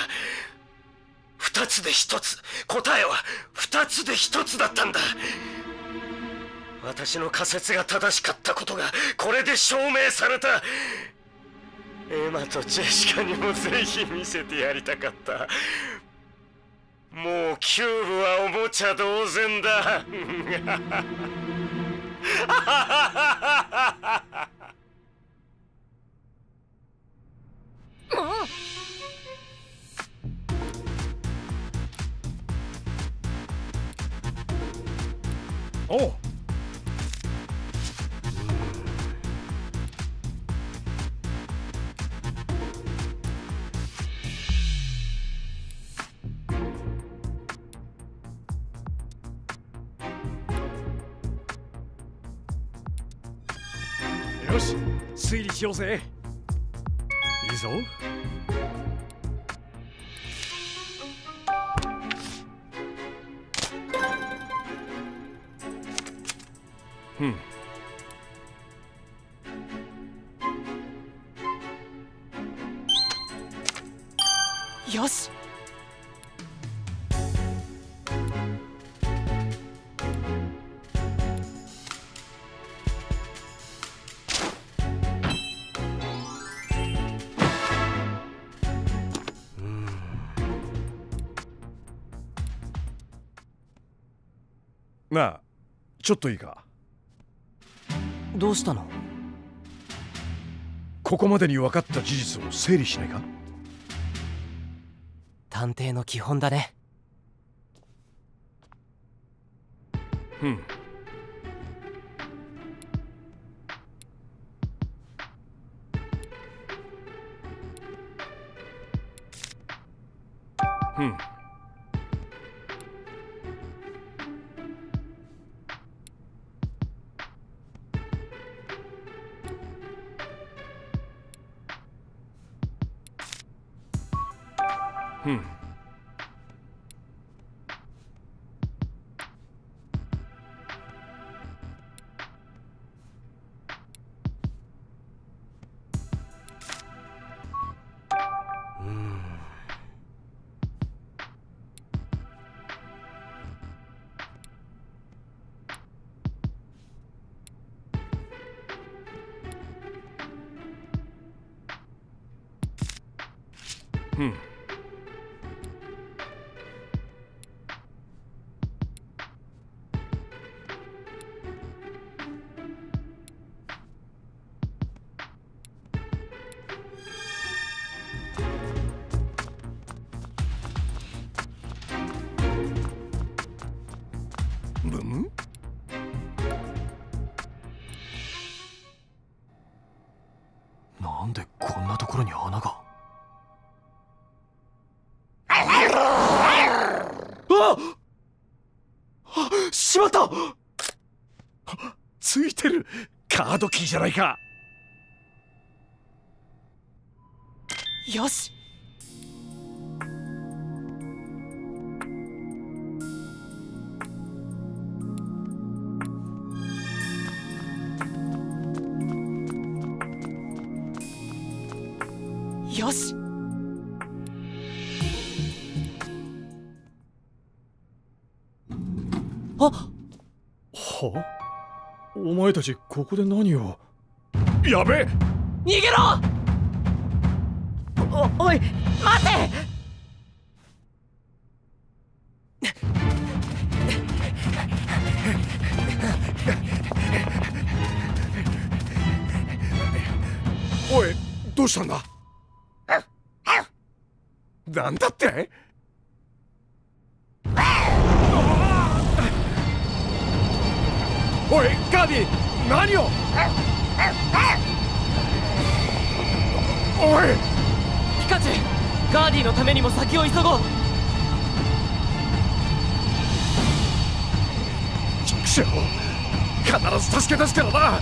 二つで一つ。答えは二つで一つだったんだ。私の仮説が正しかったことがこれで証明された。エマとジェシカにもぜひ見せてやりたかった。もうキューブはおもちゃ同然だ。も うおう。推理しようぜ。いいぞ。うん。なあちょっといいか？どうしたの？ここまでに分かった事実を整理しないか？探偵の基本だね。うん時じゃないか。前たちここで何を？やべえ！逃げろ！おおい待て！おいどうしたんだ？なんだって？めにも先を急ごう。畜生必ず助け出すからな。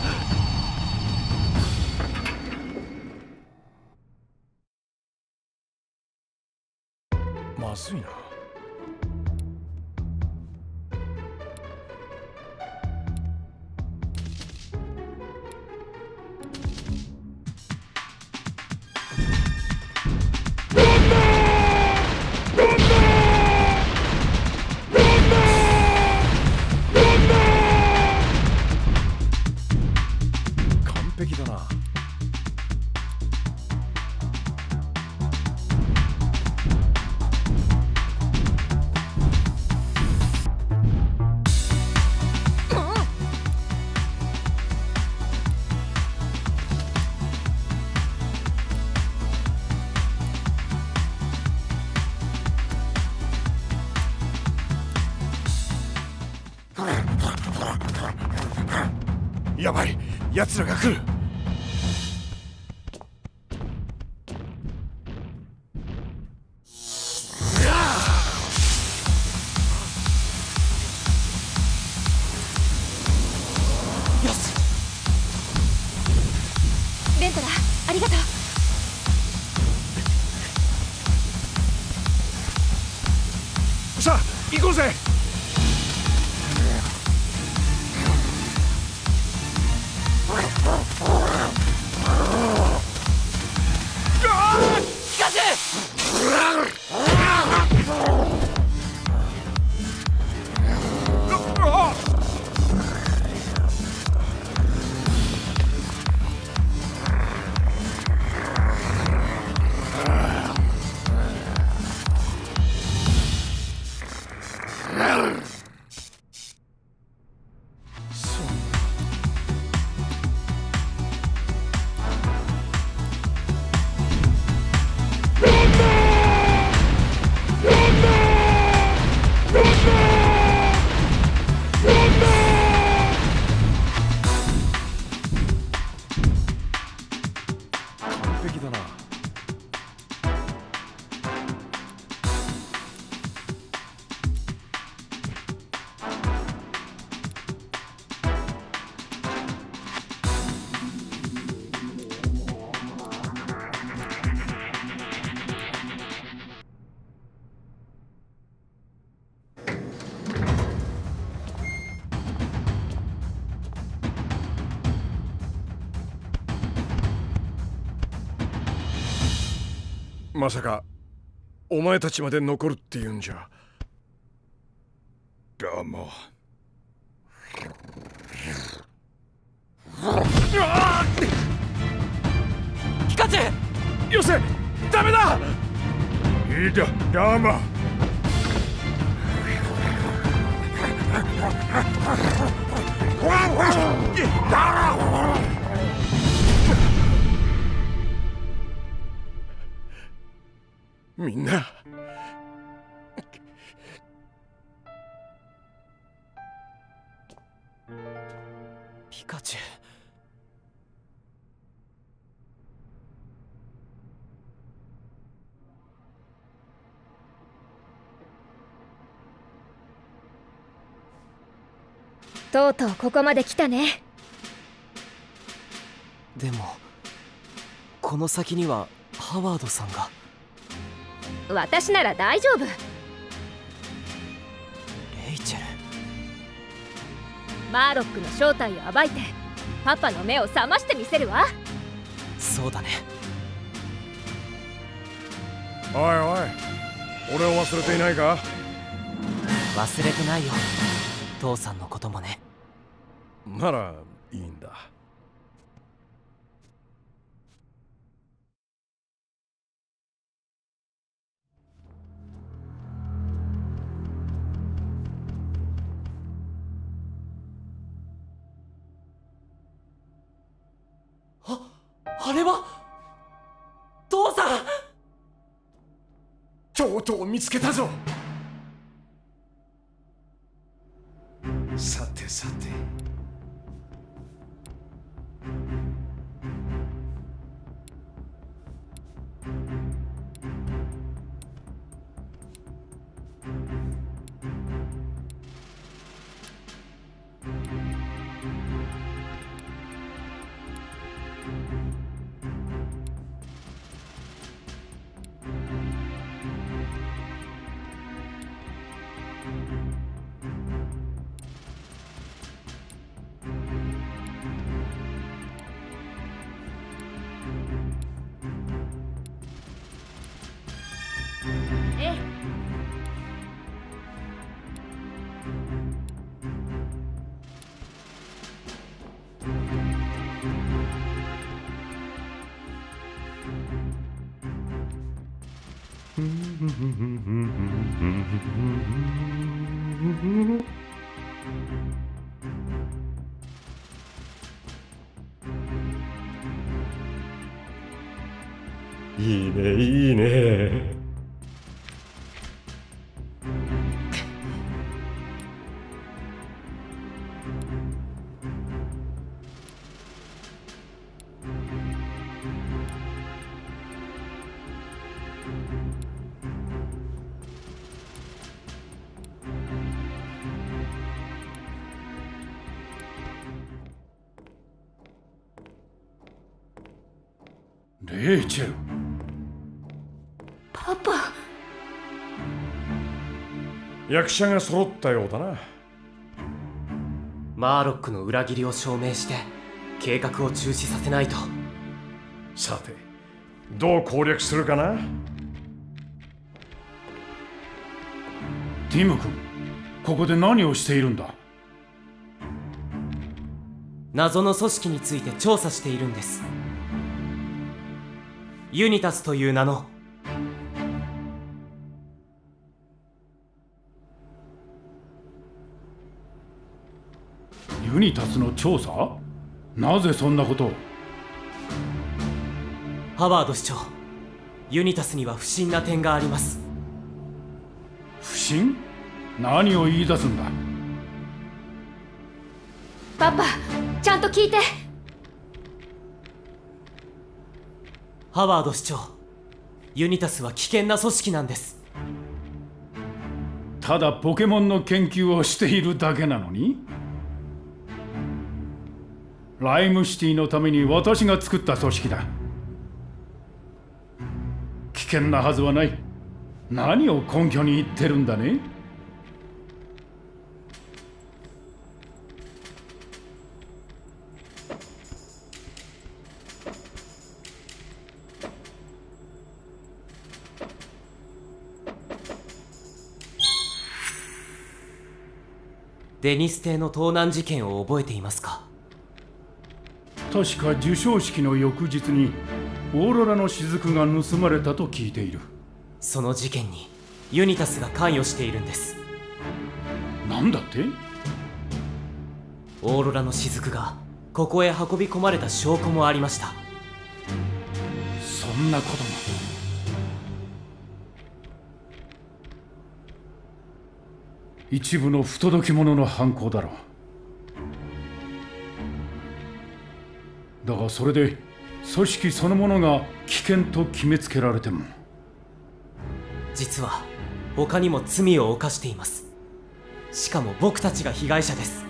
まさかお前たちまで残るって言うんじゃ。どうもピカチュよせダメだ！いいだどうもみんな。ピカチュとうとうここまで来たね。でもこの先にはハワードさんが私なら大丈夫。レイチェル。マーロックの正体を暴いてパパの目を覚ましてみせるわ。そうだね。おいおい俺を忘れていないか？忘れてないよ。父さんのこともね。ならいいんだあれは父さん。とうとう見つけたぞ。さてさて。役者が揃ったようだな。マーロックの裏切りを証明して計画を中止させないと。さてどう攻略するかな？ティム君ここで何をしているんだ？謎の組織について調査しているんです。ユニタスという名のユニタスの調査？なぜそんなことを？ハワード市長ユニタスには不審な点があります。不審？何を言い出すんだ？パパちゃんと聞いて。ハワード市長ユニタスは危険な組織なんです。ただポケモンの研究をしているだけなのに？ライムシティのために私が作った組織だ。危険なはずはない。何を根拠に言ってるんだね？デニス邸の盗難事件を覚えていますか？確か授賞式の翌日にオーロラの雫が盗まれたと聞いている。その事件にユニタスが関与しているんです。なんだって？オーロラの雫がここへ運び込まれた証拠もありました。そんなことが一部の不届き者の犯行だろうだがそれで組織そのものが危険と決めつけられても。実は他にも罪を犯しています。しかも僕たちが被害者です。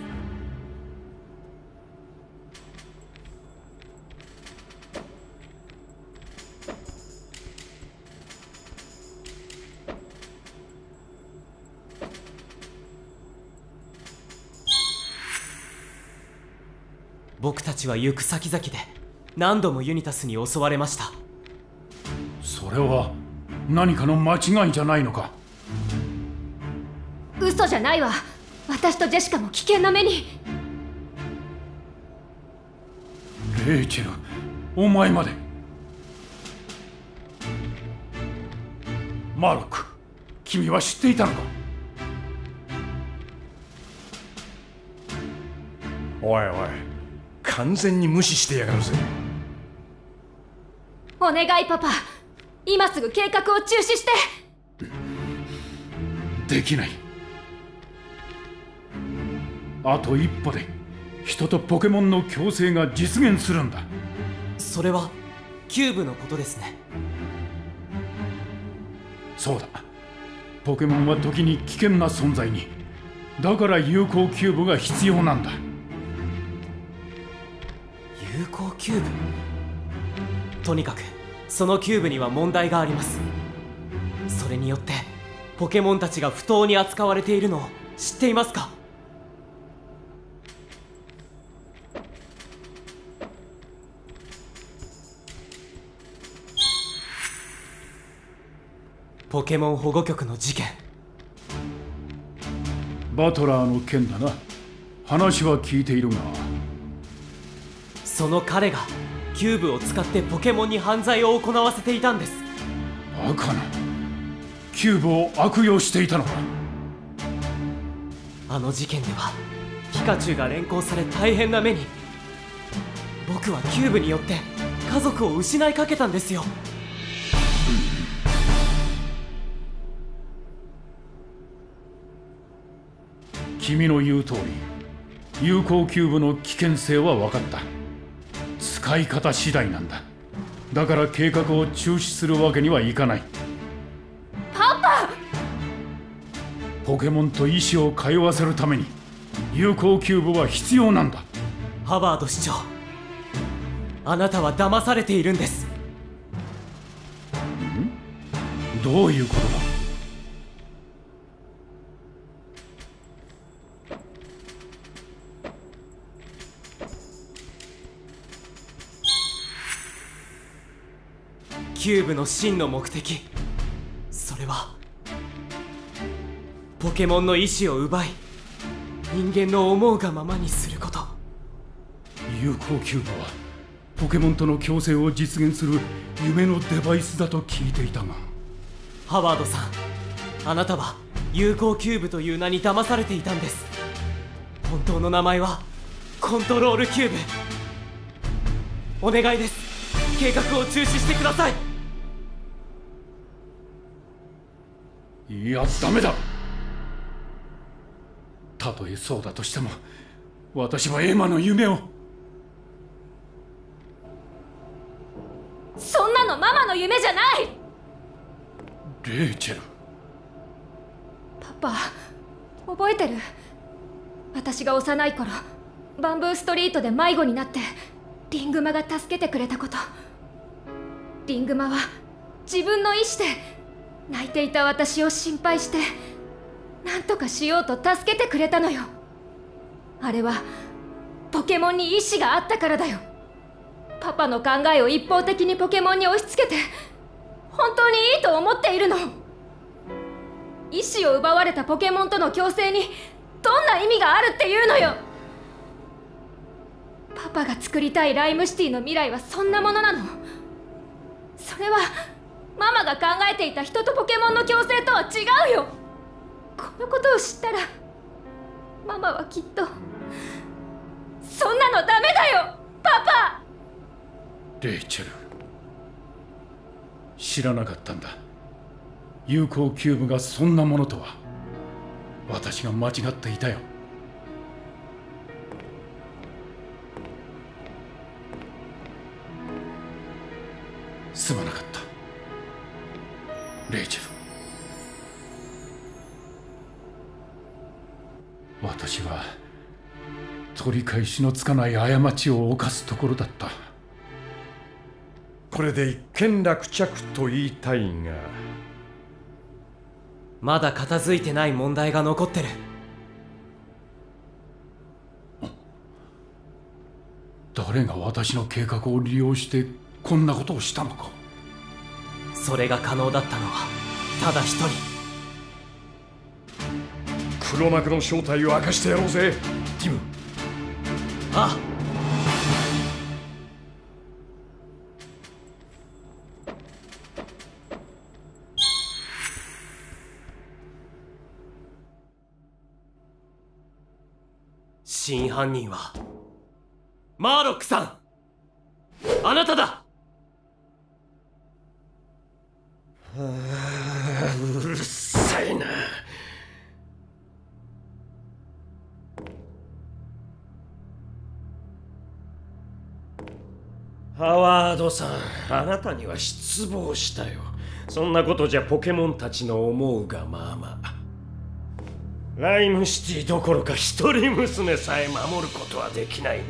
僕たちは行く先々で何度もユニタスに襲われました。それは何かの間違いじゃないのか？嘘じゃないわ。私とジェシカも危険な目に。レイチェルお前まで。マーロック君は知っていたのか？おいおい完全に無視してやがるぜ。お願いパパ。今すぐ計画を中止して。できない。あと一歩で人とポケモンの共生が実現するんだ。それはキューブのことですね。そうだ。ポケモンは時に危険な存在に。だから友好キューブが必要なんだ友好キューブとにかくそのキューブには問題があります。それによってポケモンたちが不当に扱われているのを知っていますか？ポケモン保護局の事件。バトラーの件だな。話は聞いているが。その彼がキューブを使ってポケモンに犯罪を行わせていたんです。バカな。キューブを悪用していたのか。あの事件ではピカチュウが連行され大変な目に僕はキューブによって家族を失いかけたんですよ。君の言う通り友好キューブの危険性は分かった使い方次第なんだ。だから計画を中止するわけにはいかない。パパ！ポケモンと意志を通わせるために友好キューブは必要なんだ。ハバード市長あなたは騙されているんです。ん？どういうことだ？キューブの真の目的。それはポケモンの意志を奪い人間の思うがままにすること。友好キューブはポケモンとの共生を実現する夢のデバイスだと聞いていたが。ハワードさんあなたは友好キューブという名に騙されていたんです。本当の名前はコントロールキューブ。お願いです。計画を中止してくださいいやダメだ。たとえそうだとしても私はエマの夢を。そんなのママの夢じゃない！レイチェル。パパ覚えてる？私が幼い頃バンブーストリートで迷子になってリングマが助けてくれたこと。リングマは自分の意志で泣いていた私を心配して何とかしようと助けてくれたのよ。あれはポケモンに意志があったからだよ。パパの考えを一方的にポケモンに押し付けて本当にいいと思っているの。意志を奪われたポケモンとの共生にどんな意味があるっていうのよ。パパが作りたいライムシティの未来はそんなものなの。それはママが考えていた人とポケモンの共生とは違うよ。このことを知ったらママはきっとそんなのダメだよパパ。レイチェル知らなかったんだ。有効キューブがそんなものとは私が間違っていたよ。すまなかった。レイチェル。私は取り返しのつかない過ちを犯すところだった。これで一件落着と言いたいが。まだ片付いてない問題が残ってる。誰が私の計画を利用してこんなことをしたのかそれが可能だったのはただ一人。黒幕の正体を明かしてやろうぜ。ティム。あ真犯人はマーロックさん。あなただうるさいな。ハワードさんあなたには失望したよ。そんなことじゃポケモンたちの思うがまあまあ。ライムシティどころか一人娘さえ守ることはできないね。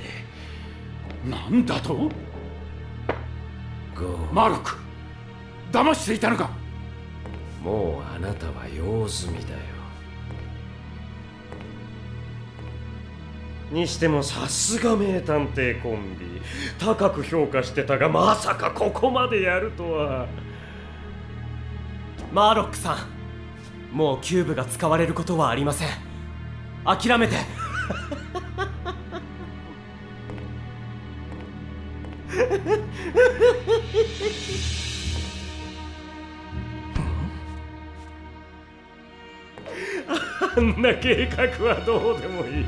なんだと？マルク騙していたのか？もうあなたは用済みだよ。にしてもさすが名探偵コンビ。高く評価してたがまさかここまでやるとは。マーロックさんもうキューブが使われることはありません。諦めて。あんな計画はどうでもいい。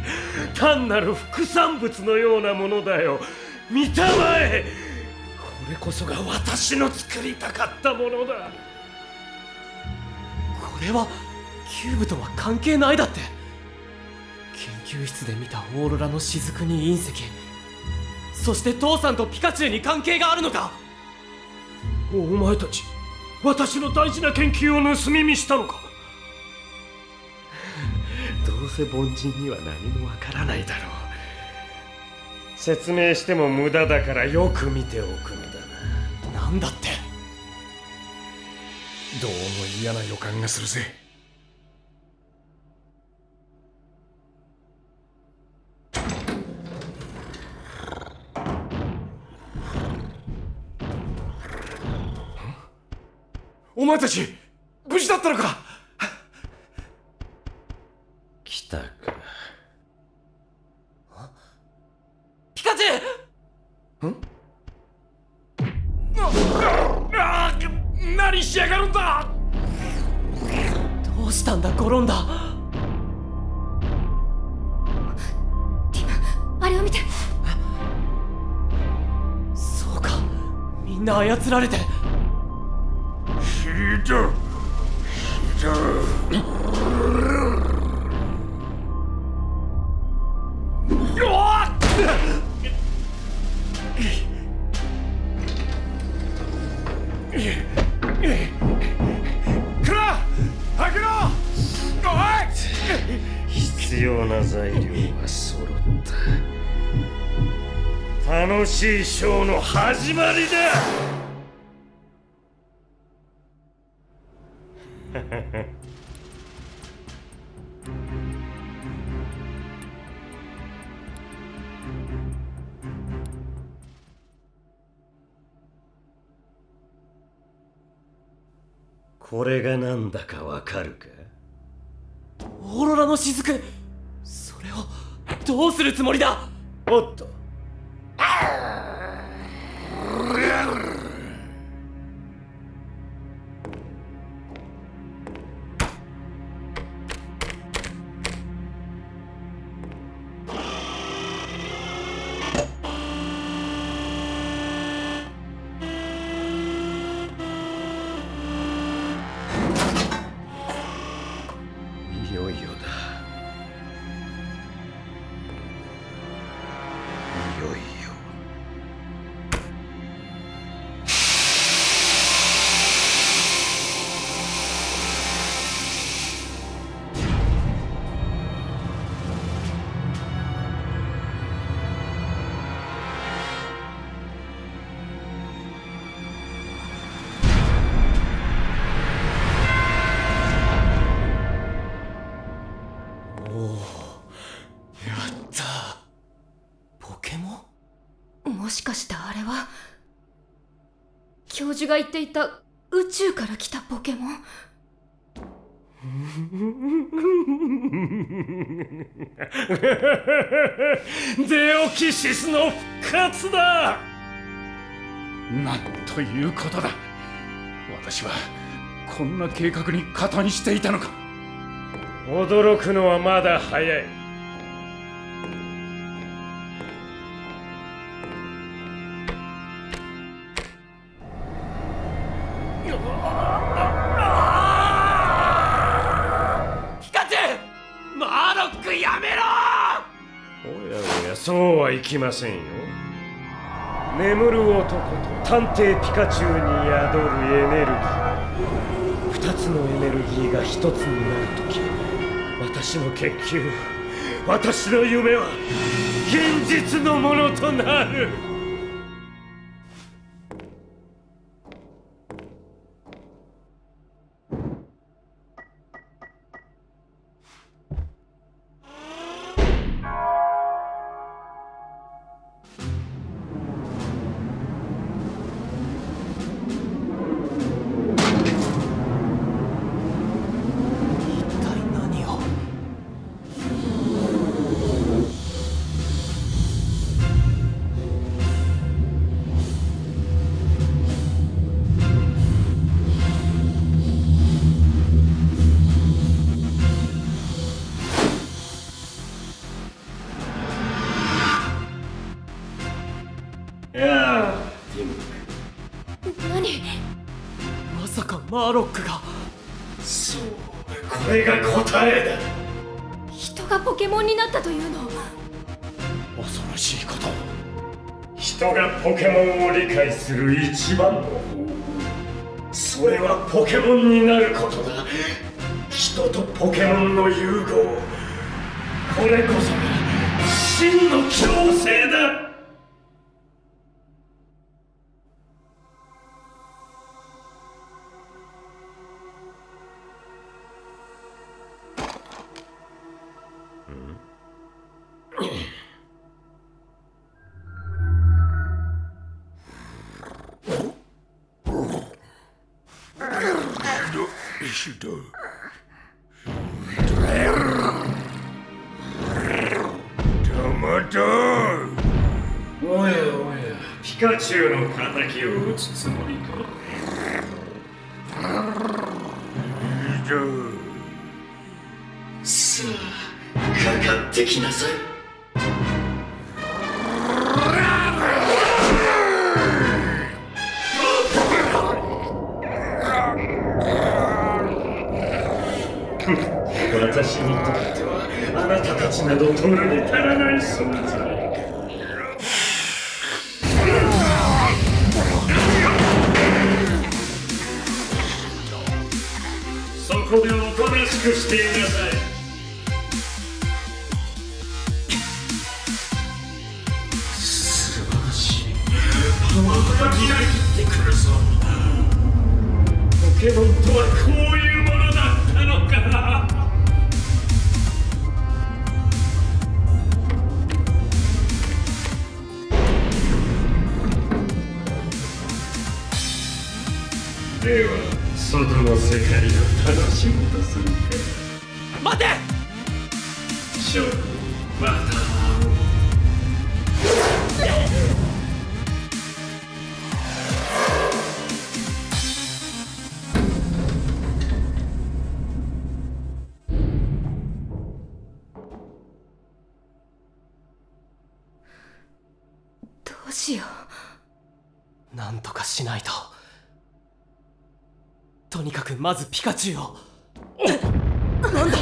単なる副産物のようなものだよ。見たまえ。これこそが私の作りたかったものだ。これはキューブとは関係ないだって。研究室で見たオーロラの雫に隕石。そして父さんとピカチュウに関係があるのか。お前たち私の大事な研究を盗み見したのか。どうせ凡人には何もわからないだろう。説明しても無駄だからよく見ておくんだな。なんだって。どうも嫌な予感がするぜ。お前たち無事だったのか？来たかピカチュウ！あ何しやがるんだ！どうしたんだゴロンダ！あれを見て。そうか。みんな操られて。ひどひど必要な材料は揃った。楽しいショーの始まりだ。これが何だかわかるか？オーロラの雫それをどうするつもりだ？おっとが言っていた宇宙から来たポケモン。デオキシスの復活だ！なんということだ！私はこんな計画に加担していたのか。驚くのはまだ早いピカチュウマーロックやめろ！おやおやそうはいきませんよ。眠る男と探偵ピカチュウに宿るエネルギー。二つのエネルギーが一つになるとき私の研究私の夢は現実のものとなる。それはポケモンになることだ。人とポケモンの融合。これこそが真の共生だ。してきなさい。ケモンとはこういうものだったのかでは外の世界を楽しむとするか。まずピカチュウを。なんだ？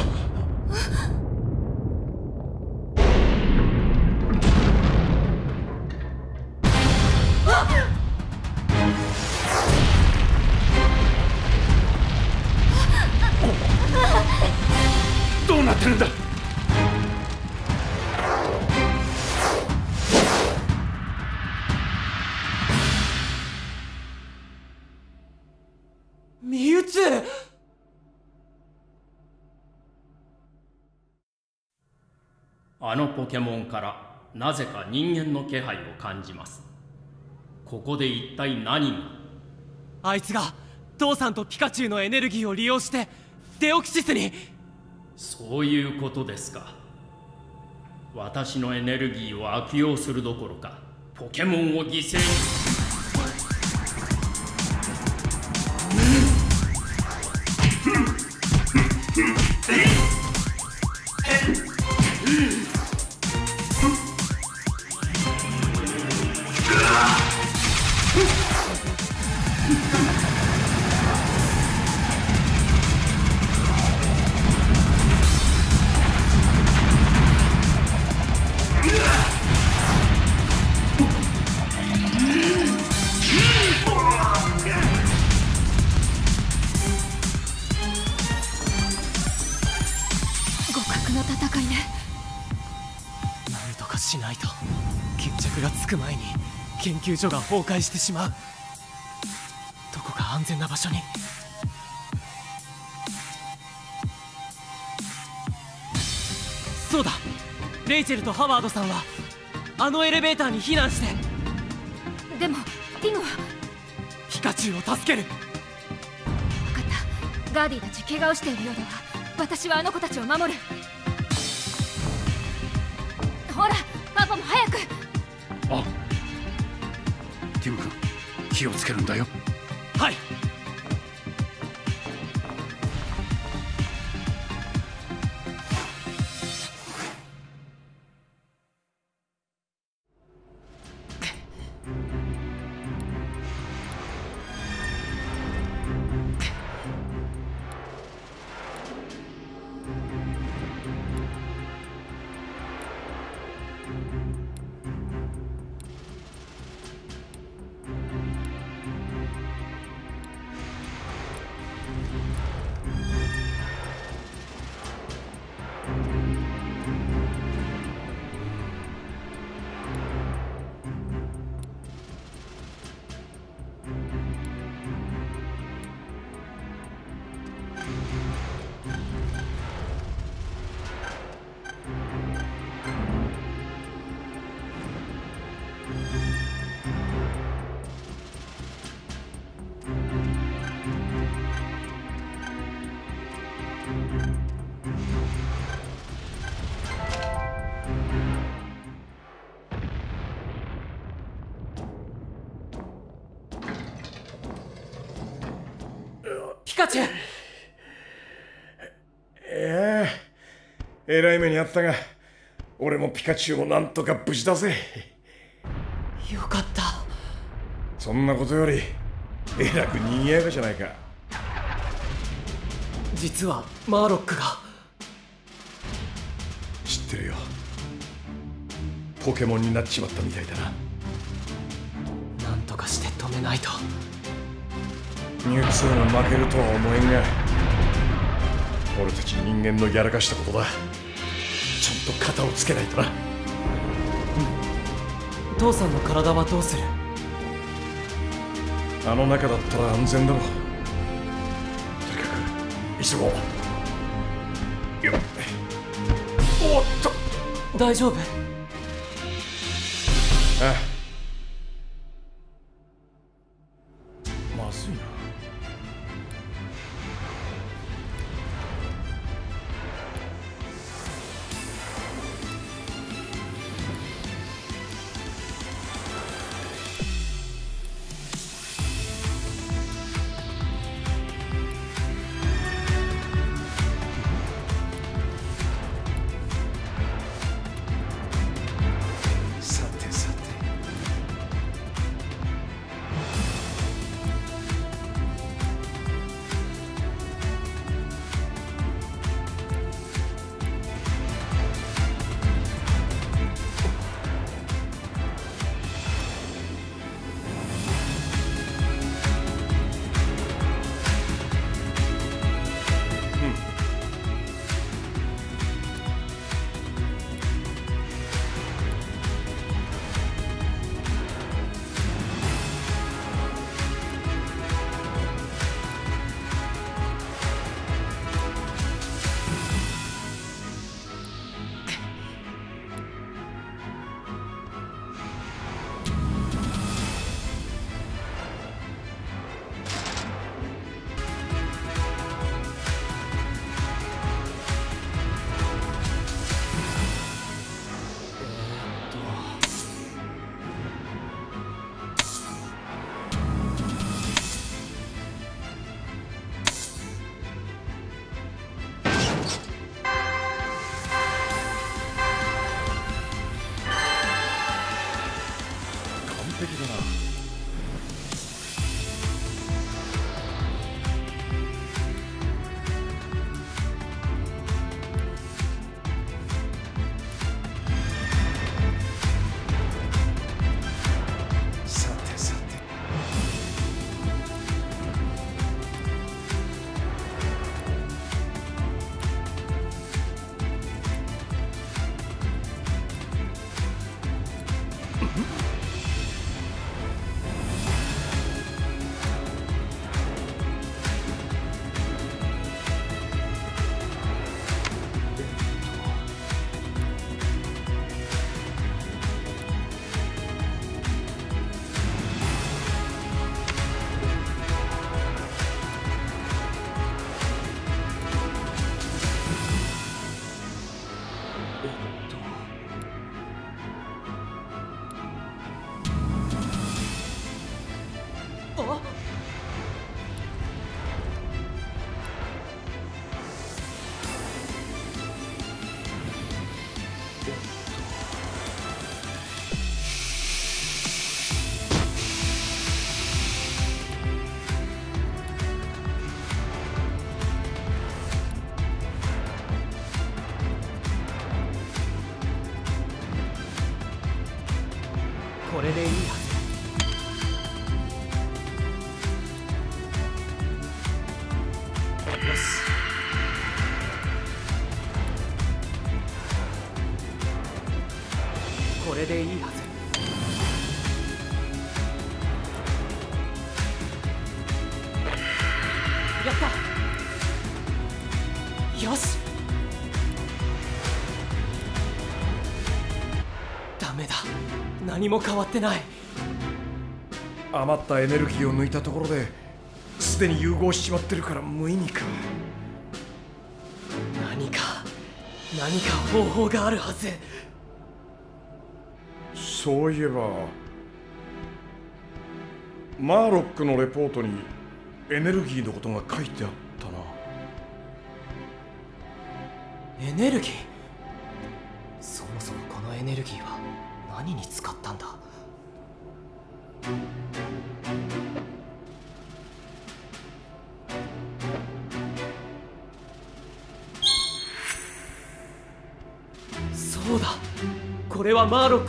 あのポケモンからなぜか人間の気配を感じます。ここで一体何が？あいつが父さんとピカチュウのエネルギーを利用してデオキシスに。そういうことですか。私のエネルギーを悪用するどころかポケモンを犠牲にが崩壊してしまう。どこか安全な場所に。そうだ。レイチェルとハワードさんはあのエレベーターに避難して。でもティムは？ピカチュウを助ける。ガーディたち怪我をしているようだわ。私はあの子たちを守る。ほらパパも早く気をつけるんだよ。はい。ええらい目にあったが俺もピカチュウもなんとか無事だぜ。よかった。そんなことよりえらく賑やかじゃないか。実はマーロックが。知ってるよ。ポケモンになっちまったみたいだな。なんとかして止めないと。ミュウツーが負けるとは思えんが俺たち人間のやらかしたことだと肩をつけないとな。父さんの体はどうする？あの中だったら安全だろう。とにかく急ごう。よっ。おっと。大丈夫？何も変わってない。余ったエネルギーを抜いたところですでに融合しちまってるから無意味か。何か何か方法があるはず。そういえばマーロックのレポートにエネルギーのことが書いてあったな。エネルギー？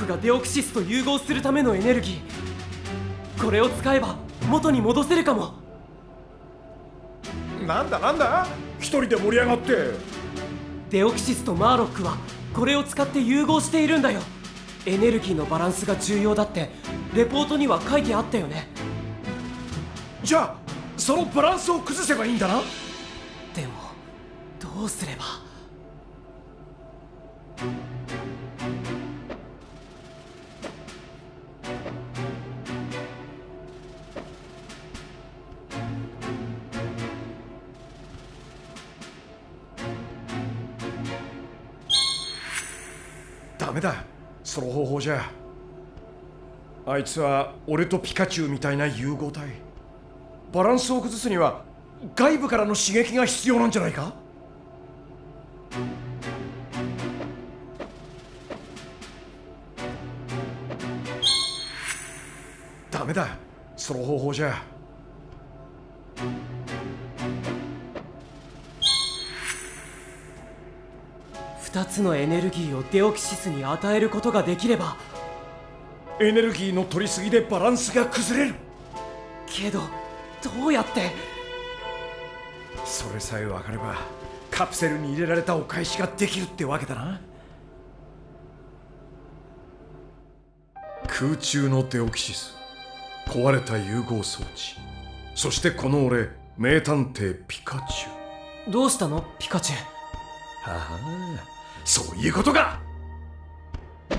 がデオキシスと融合するためのエネルギー。これを使えば元に戻せるかも。なんだなんだ？一人で盛り上がって。デオキシスとマーロックはこれを使って融合しているんだよ。エネルギーのバランスが重要だってレポートには書いてあったよね。じゃあそのバランスを崩せばいいんだな？でもどうすれば？ダメだ。その方法じゃ。あいつは俺とピカチュウみたいな融合体。バランスを崩すには外部からの刺激が必要なんじゃないか？ダメだ。その方法じゃ。2つのエネルギーをデオキシスに与えることができればエネルギーの取りすぎでバランスが崩れる。けどどうやって？それさえ分かればカプセルに入れられたお返しができるってわけだな。空中のデオキシス壊れた融合装置そしてこの俺名探偵ピカチュウ。どうしたの？ピカチュウ。ははそういうことか。ピ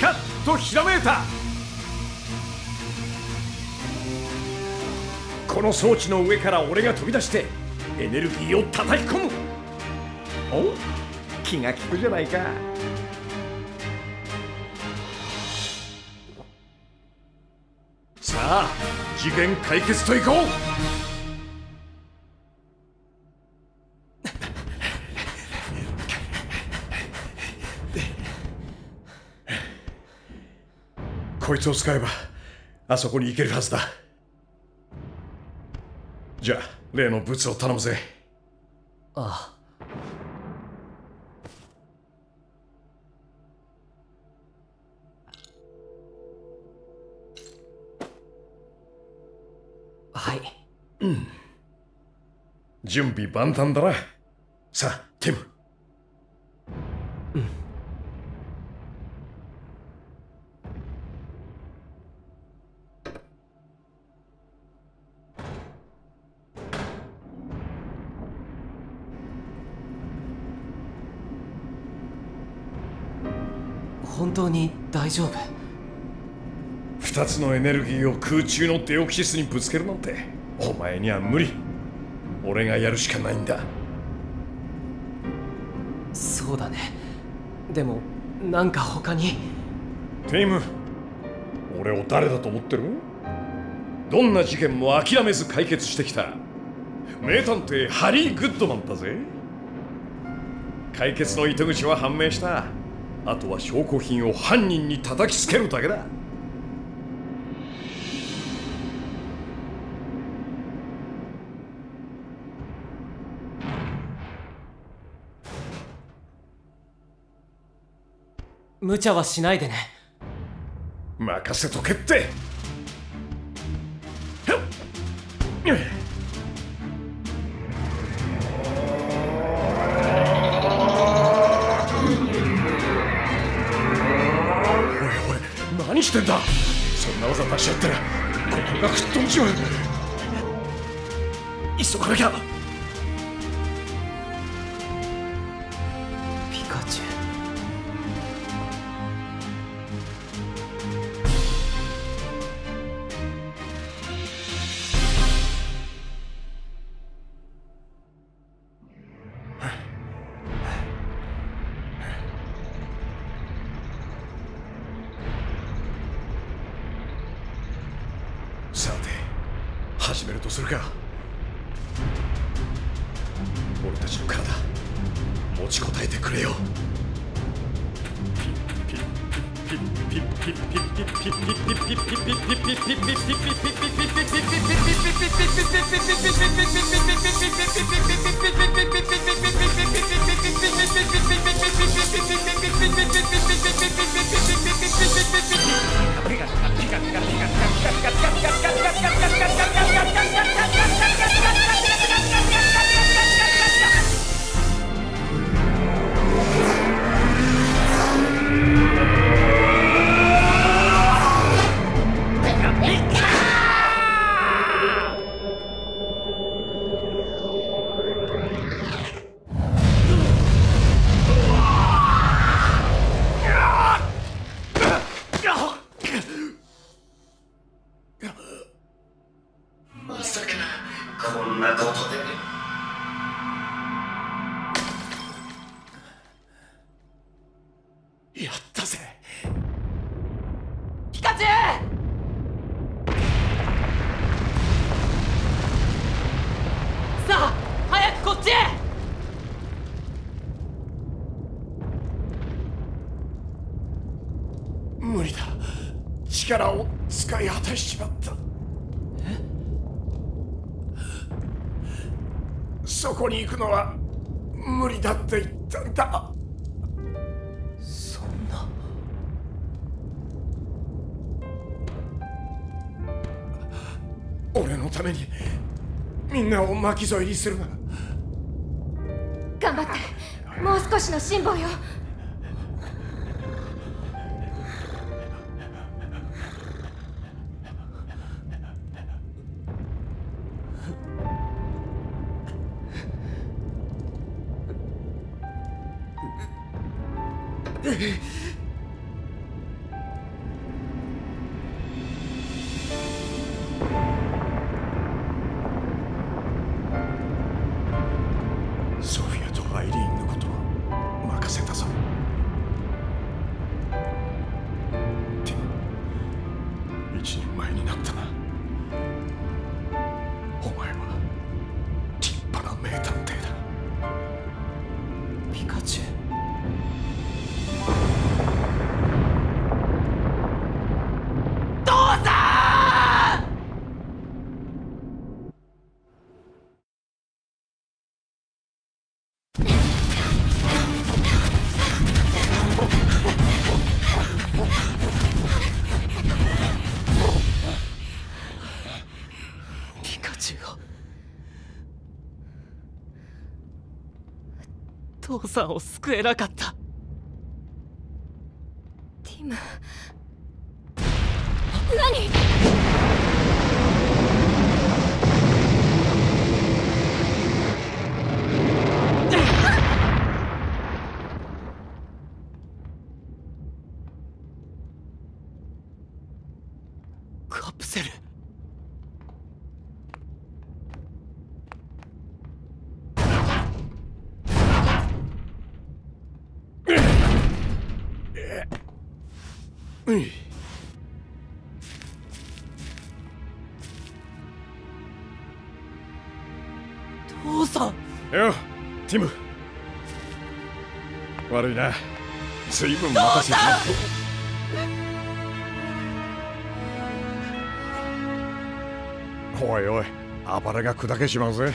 カッとひらめいた。この装置の上から俺が飛び出してエネルギーを叩き込む。お？気が利くじゃないか。さあ事件解決といこうこいつを使えばあそこに行けるはずだ。じゃあ例のブツを頼むぜ。ああ。はい。うん。準備万端だな。さあティム本当に大丈夫？二つのエネルギーを空中のデオキシスにぶつけるなんてお前には無理。俺がやるしかないんだ。そうだね。でもなんか他に？テイム俺を誰だと思ってる？どんな事件も諦めず解決してきた。名探偵ハリー・グッドマンだぜ。解決の糸口は判明したあとは証拠品を犯人に叩きつけるだけだ。無茶はしないでね。任せとけってしてんだ？そんな技出しちゃったらここが吹っ飛んじまう急がなきゃ。力を使い果たしちまった。そこに行くのは無理だって言ったんだ。そんな。俺のためにみんなを巻き添えにするな頑張って。もう少しの辛抱よさんを救えなかっ悪いな。随分待たせておいおい暴れが砕けちまうぜ。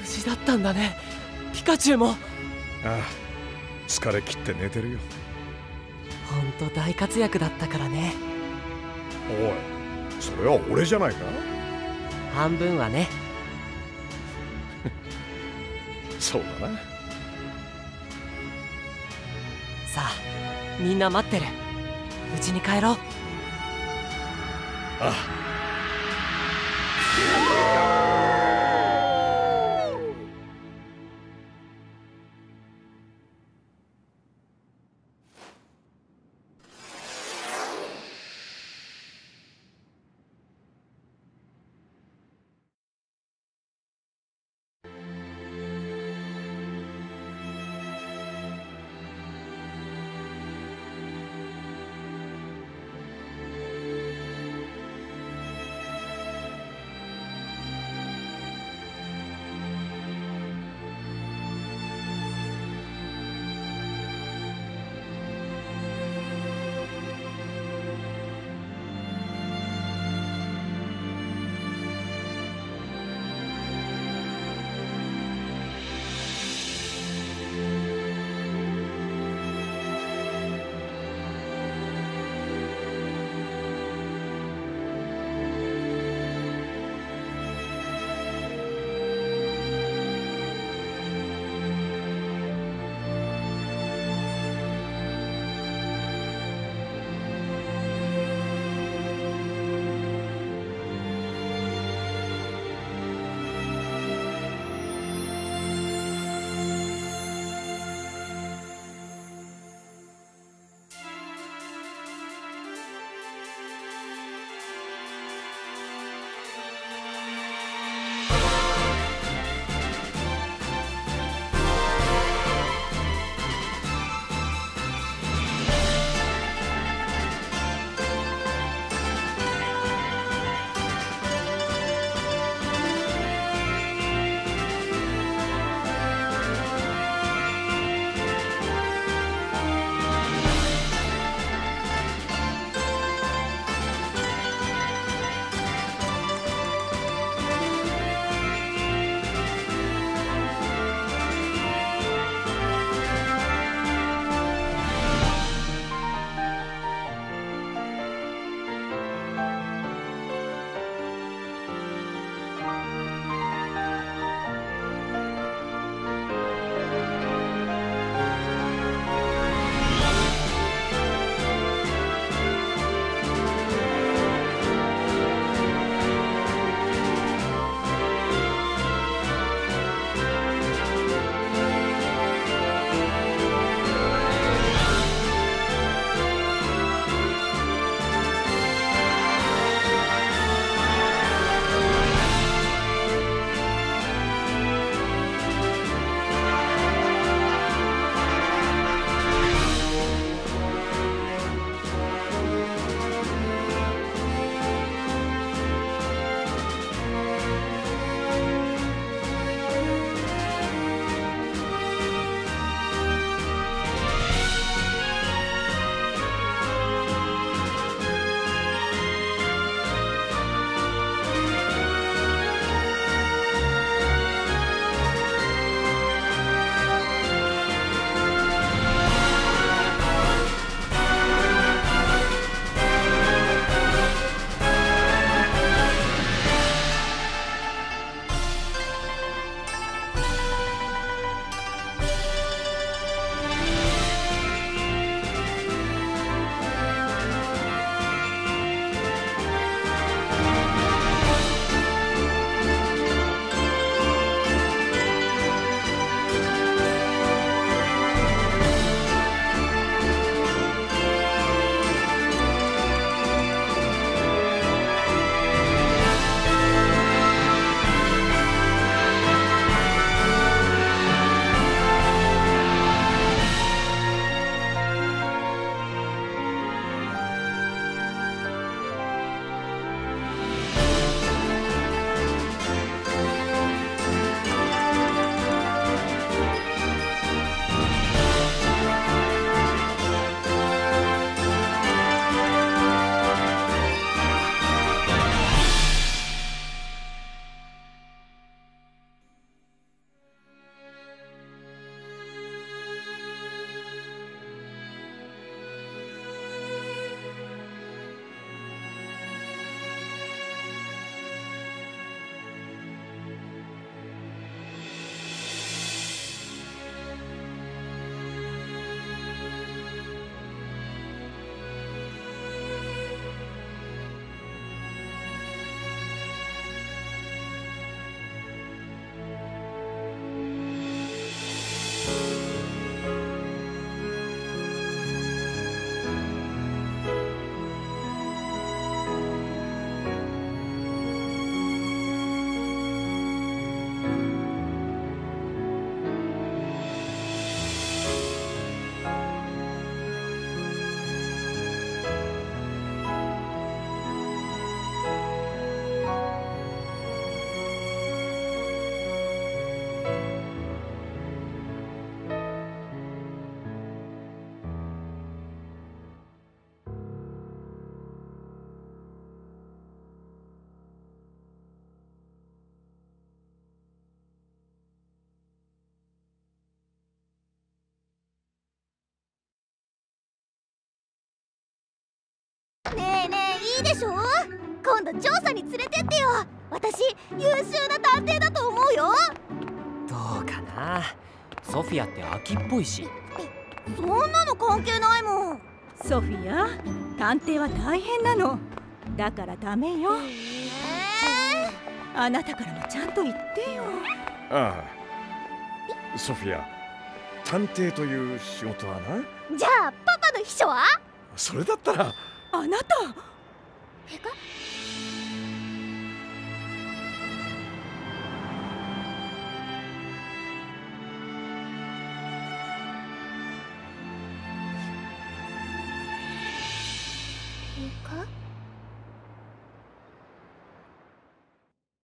無事だったんだね。ピカチュウも。ああ疲れ切って寝てるよ。ほんと大活躍だったからね。おいそれは俺じゃないか？半分はねそうだな。さあみんな待ってる。うちに帰ろう。あ今度調査に連れてってよ。私優秀な探偵だと思うよ。どうかな。ソフィアって秋っぽいし。そんなの関係ないもん。ソフィア探偵は大変なの。だからダメよ。あなたからもちゃんと言ってよ。ああ。ソフィア探偵という仕事はな。じゃあパパの秘書は？それだったら。あなた